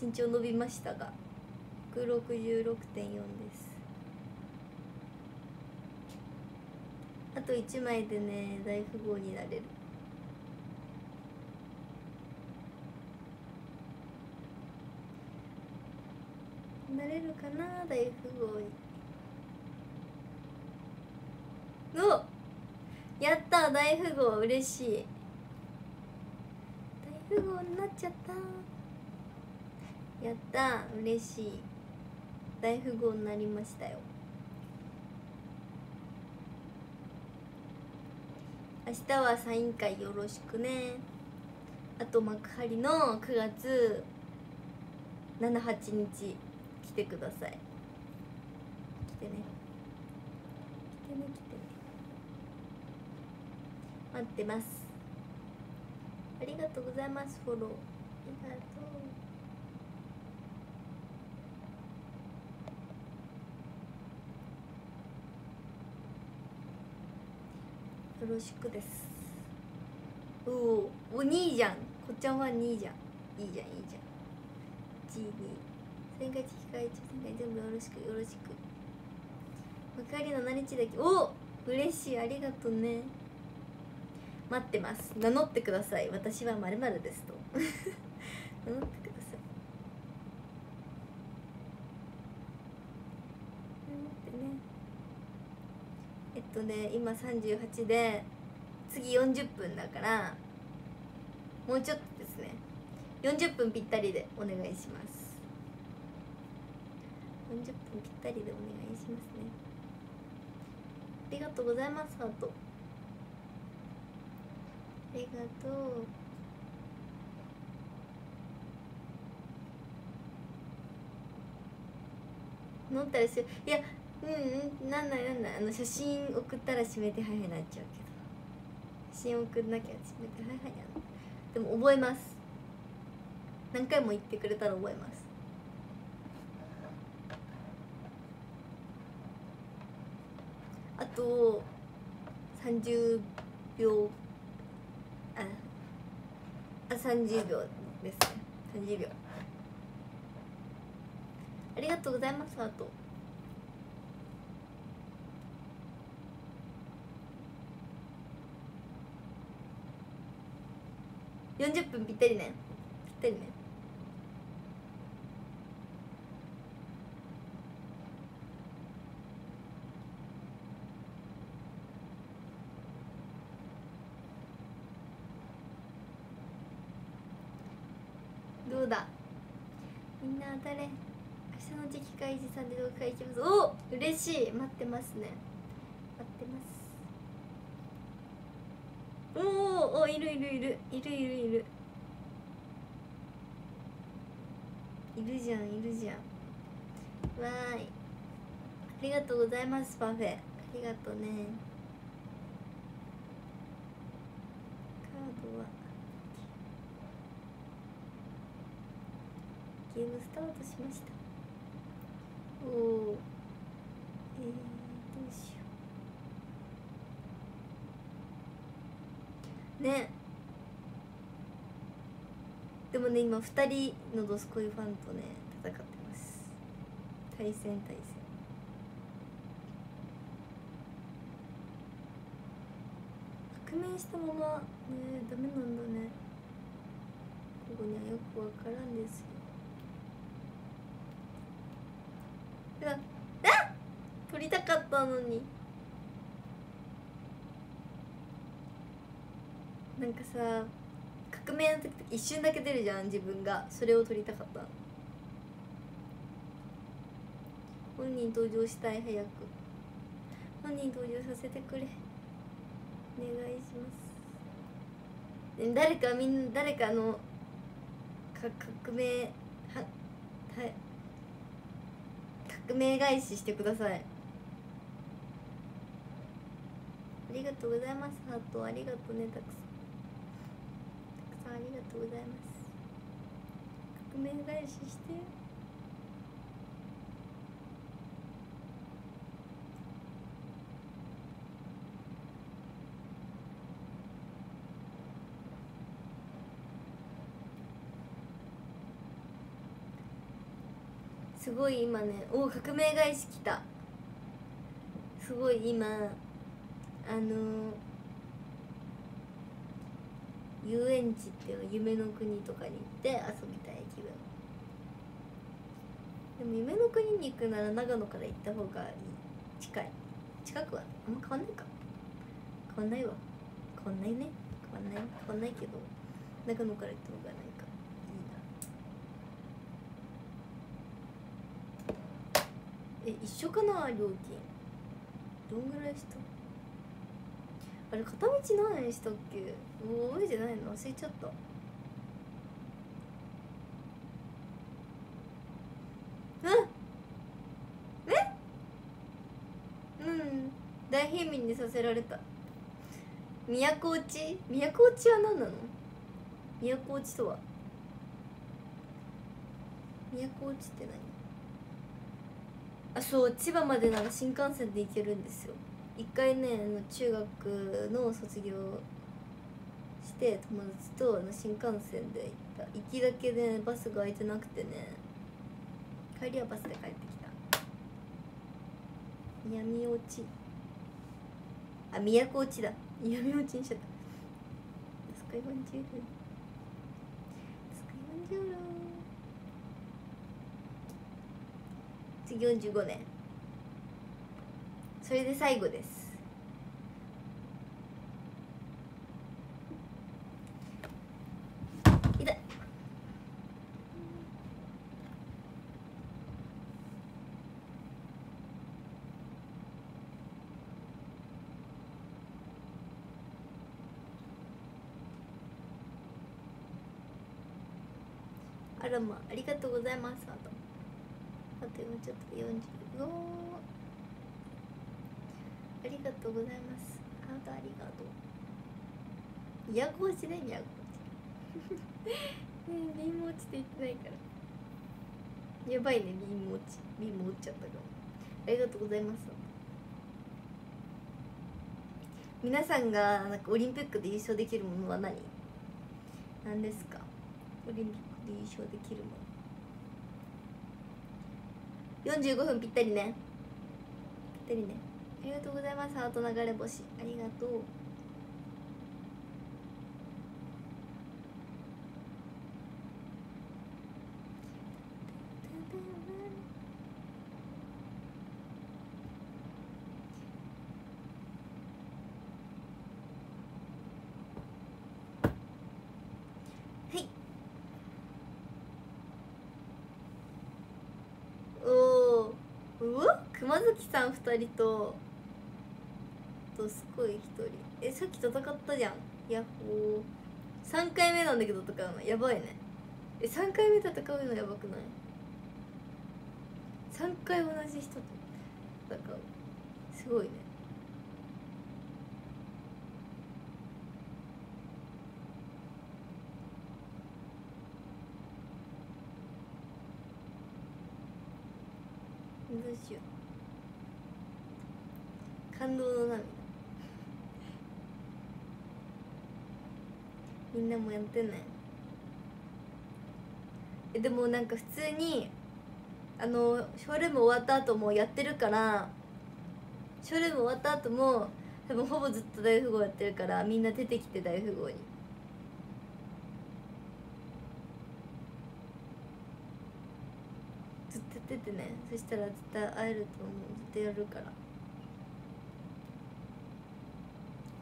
[SPEAKER 1] 身長伸びましたが。166.4です。あと1枚でね大富豪になれる。なれるかな大富豪に。おやった大富豪嬉しい。大富豪になっちゃった。やった嬉しい。大富豪になりましたよ。明日はサイン会よろしくね。あと幕張の9月78日来てください。来てね。来てね来てね。待ってます。ありがとうございます。フォロー。ありがとうよろしくです。おおお2位じゃん。こっちゃんは2位じゃん。いいじゃんいいじゃん。G2 千回機械抽選会全部よろしくよろしく。幕張の何日だけお嬉しいありがとうね。待ってます。名乗ってください。私はまるですと。名乗ってねとね今38で次40分だからもうちょっとですね。40分ぴったりでお願いします。40分ぴったりでお願いしますね。ありがとうございますハート。ありがとう。乗ったらしいやうんうん。なんないなんないあの写真送ったら指名手配になっちゃうけど写真送んなきゃ指名手配になでも覚えます。何回も言ってくれたら覚えます。あと30秒。ああ30秒ですね。30秒。ありがとうございますあと。40分ぴったりね。ぴったりね。どうだ？みんな当たれ。明日の時期会時さんで動画会行きます。お嬉しい。待ってますね待ってますおいるいるいるいるいるいる。いるじゃんいるじゃん。わーい。ありがとうございますパフェ。ありがとうね。カードは。ゲームスタートしました。おおえー、どうしようね。でもね今2人のドスコイファンとね戦ってます。対戦対戦。覆面したままねダメなんだね。ここにはよくわからんですよ。うわありたかったのに。なんかさ革命の時って一瞬だけ出るじゃん自分が。それを撮りたかった本人登場したい早く。本人登場させてくれ。お願いします。誰かみんな誰かのか革命ははい革命返ししてください。ありがとうございますハート。ありがとうねたくさん。りがとうございます。革命返しして。すごい今ねお革命返し来た。すごい今あの遊園地っていうの夢の国とかに行って遊びたい気分でも夢の国に行くなら長野から行った方がいい近い近くはあんま変わんないか変わんないわ変わんないね変わんない変わんないけど長野から行った方がなんかいいなえ一緒かな料金どんぐらいしたあれ片道何円したっけ？もう覚えてないの？忘れちゃった。うんえ？うん。大貧民にさせられた。都落ち？都落ちは何なの？都落ちとは？都落ちって何？あそう千葉までなら新幹線で行けるんですよ。一回ねあの中学の卒業して友達とあの新幹線で行った。行きだけでバスが空いてなくてね。帰りはバスで帰ってきた。闇落ちあ都落ちだ闇落ちにしちゃった。スカイワンジュール。スカイワンジュール。次45年。それで最後です。痛い。あらまありがとうございます。あとあと今ちょっと45りがとうございます。ハートありがとう。宮古市ね。宮古市ね。えビーム落ちて言ってないからやばいね。ビーム落ちビーム落ちちゃったかもありがとうございます皆さんがなんかオリンピックで優勝できるものは何何ですかオリンピックで優勝できるもの45分ぴったりね。ぴったりね。ありがとうございます。ハート流れ星。ありがとう。はい。おおうわ？熊崎さん2人と。とすごい一人。えさっき戦ったじゃん。ヤッホー。3回目なんだけど戦うの。やばいね。え3回目戦うのやばくない？3回同じ人と戦う。すごいねどうしよう感動の涙みんなもやってねえでもなんか普通にあのショールーム終わった後もやってるからショールーム終わった後も多分ほぼずっと大富豪やってるからみんな出てきて大富豪に。ずっとやってね。そしたら絶対会えると思う。絶対やるから。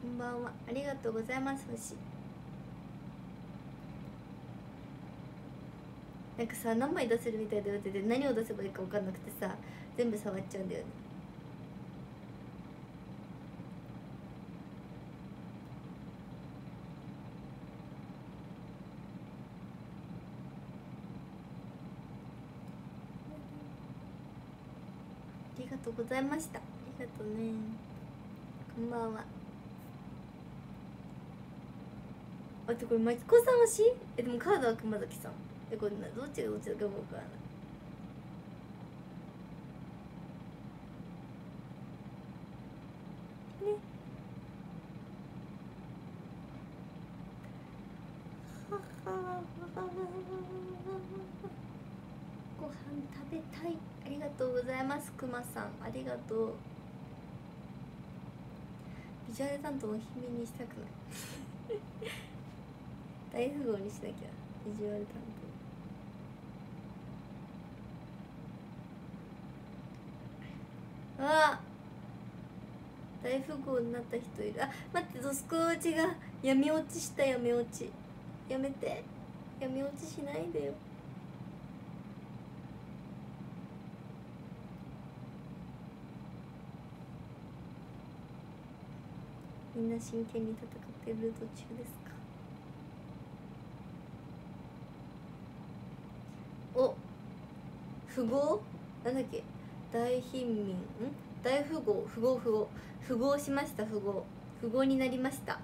[SPEAKER 1] こんばんは。ありがとうございます星。なんかさ何枚出せるみたいで言われてて何を出せばいいか分かんなくてさ全部触っちゃうんだよね。ありがとうございました。ありがとうね。こんばんは。あとこれマキコさん推し？えでもカードは熊崎さん。えこれどっちがどっちだか分からない。ね。<laughs> ご飯食べたい。ありがとうございます。くまさん。ありがとう。ビジュアル担当を姫にしたくない。<laughs> 大富豪にしなきゃ。ビジュアル担当。あ大富豪になった人いる。あ待ってドスコーチが闇落ちした闇落ち。やめて。闇落ちしないでよ。みんな真剣に戦ってる途中ですか？お富豪？なんだっけ？大貧民？ん大富豪？富豪富豪。富豪しました。富豪。富豪になりました。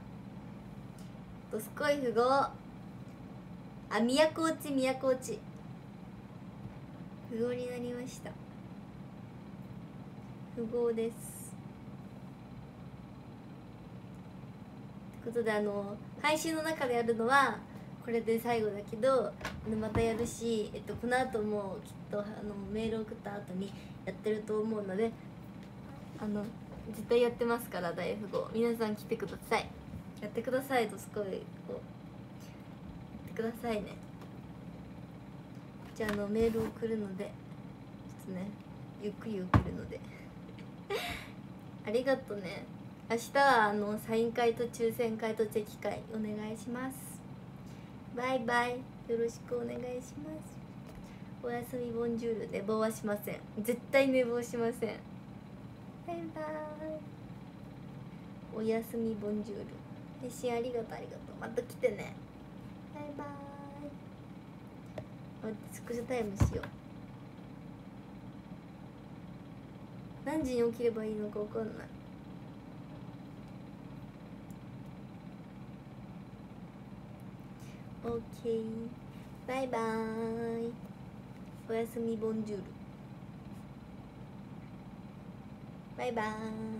[SPEAKER 1] どすこい富豪。あ都落ち都落ち富豪になりました。富豪です。ということであの配信の中でやるのはこれで最後だけどまたやるし、えっと、この後もきっとあのメール送った後にやってると思うのであの絶対やってますから大富豪皆さん来てください。やってくださいとすごいこうやってくださいね。じゃああのメールを送るのでちょっとねゆっくり送るので。<laughs> ありがとうね。明日はあのサイン会と抽選会とチェキ会お願いします。バイバイ。よろしくお願いします。おやすみボンジュール寝坊はしません。絶対寝坊しません。バイバイ。おやすみボンジュール。配信ありがとう。ありがとう。また来てね。バイバイ。待ってスクショタイムしよう。何時に起きればいいのか分かんない。OK バイバイ。おやすみボンジュール。バイバーイ。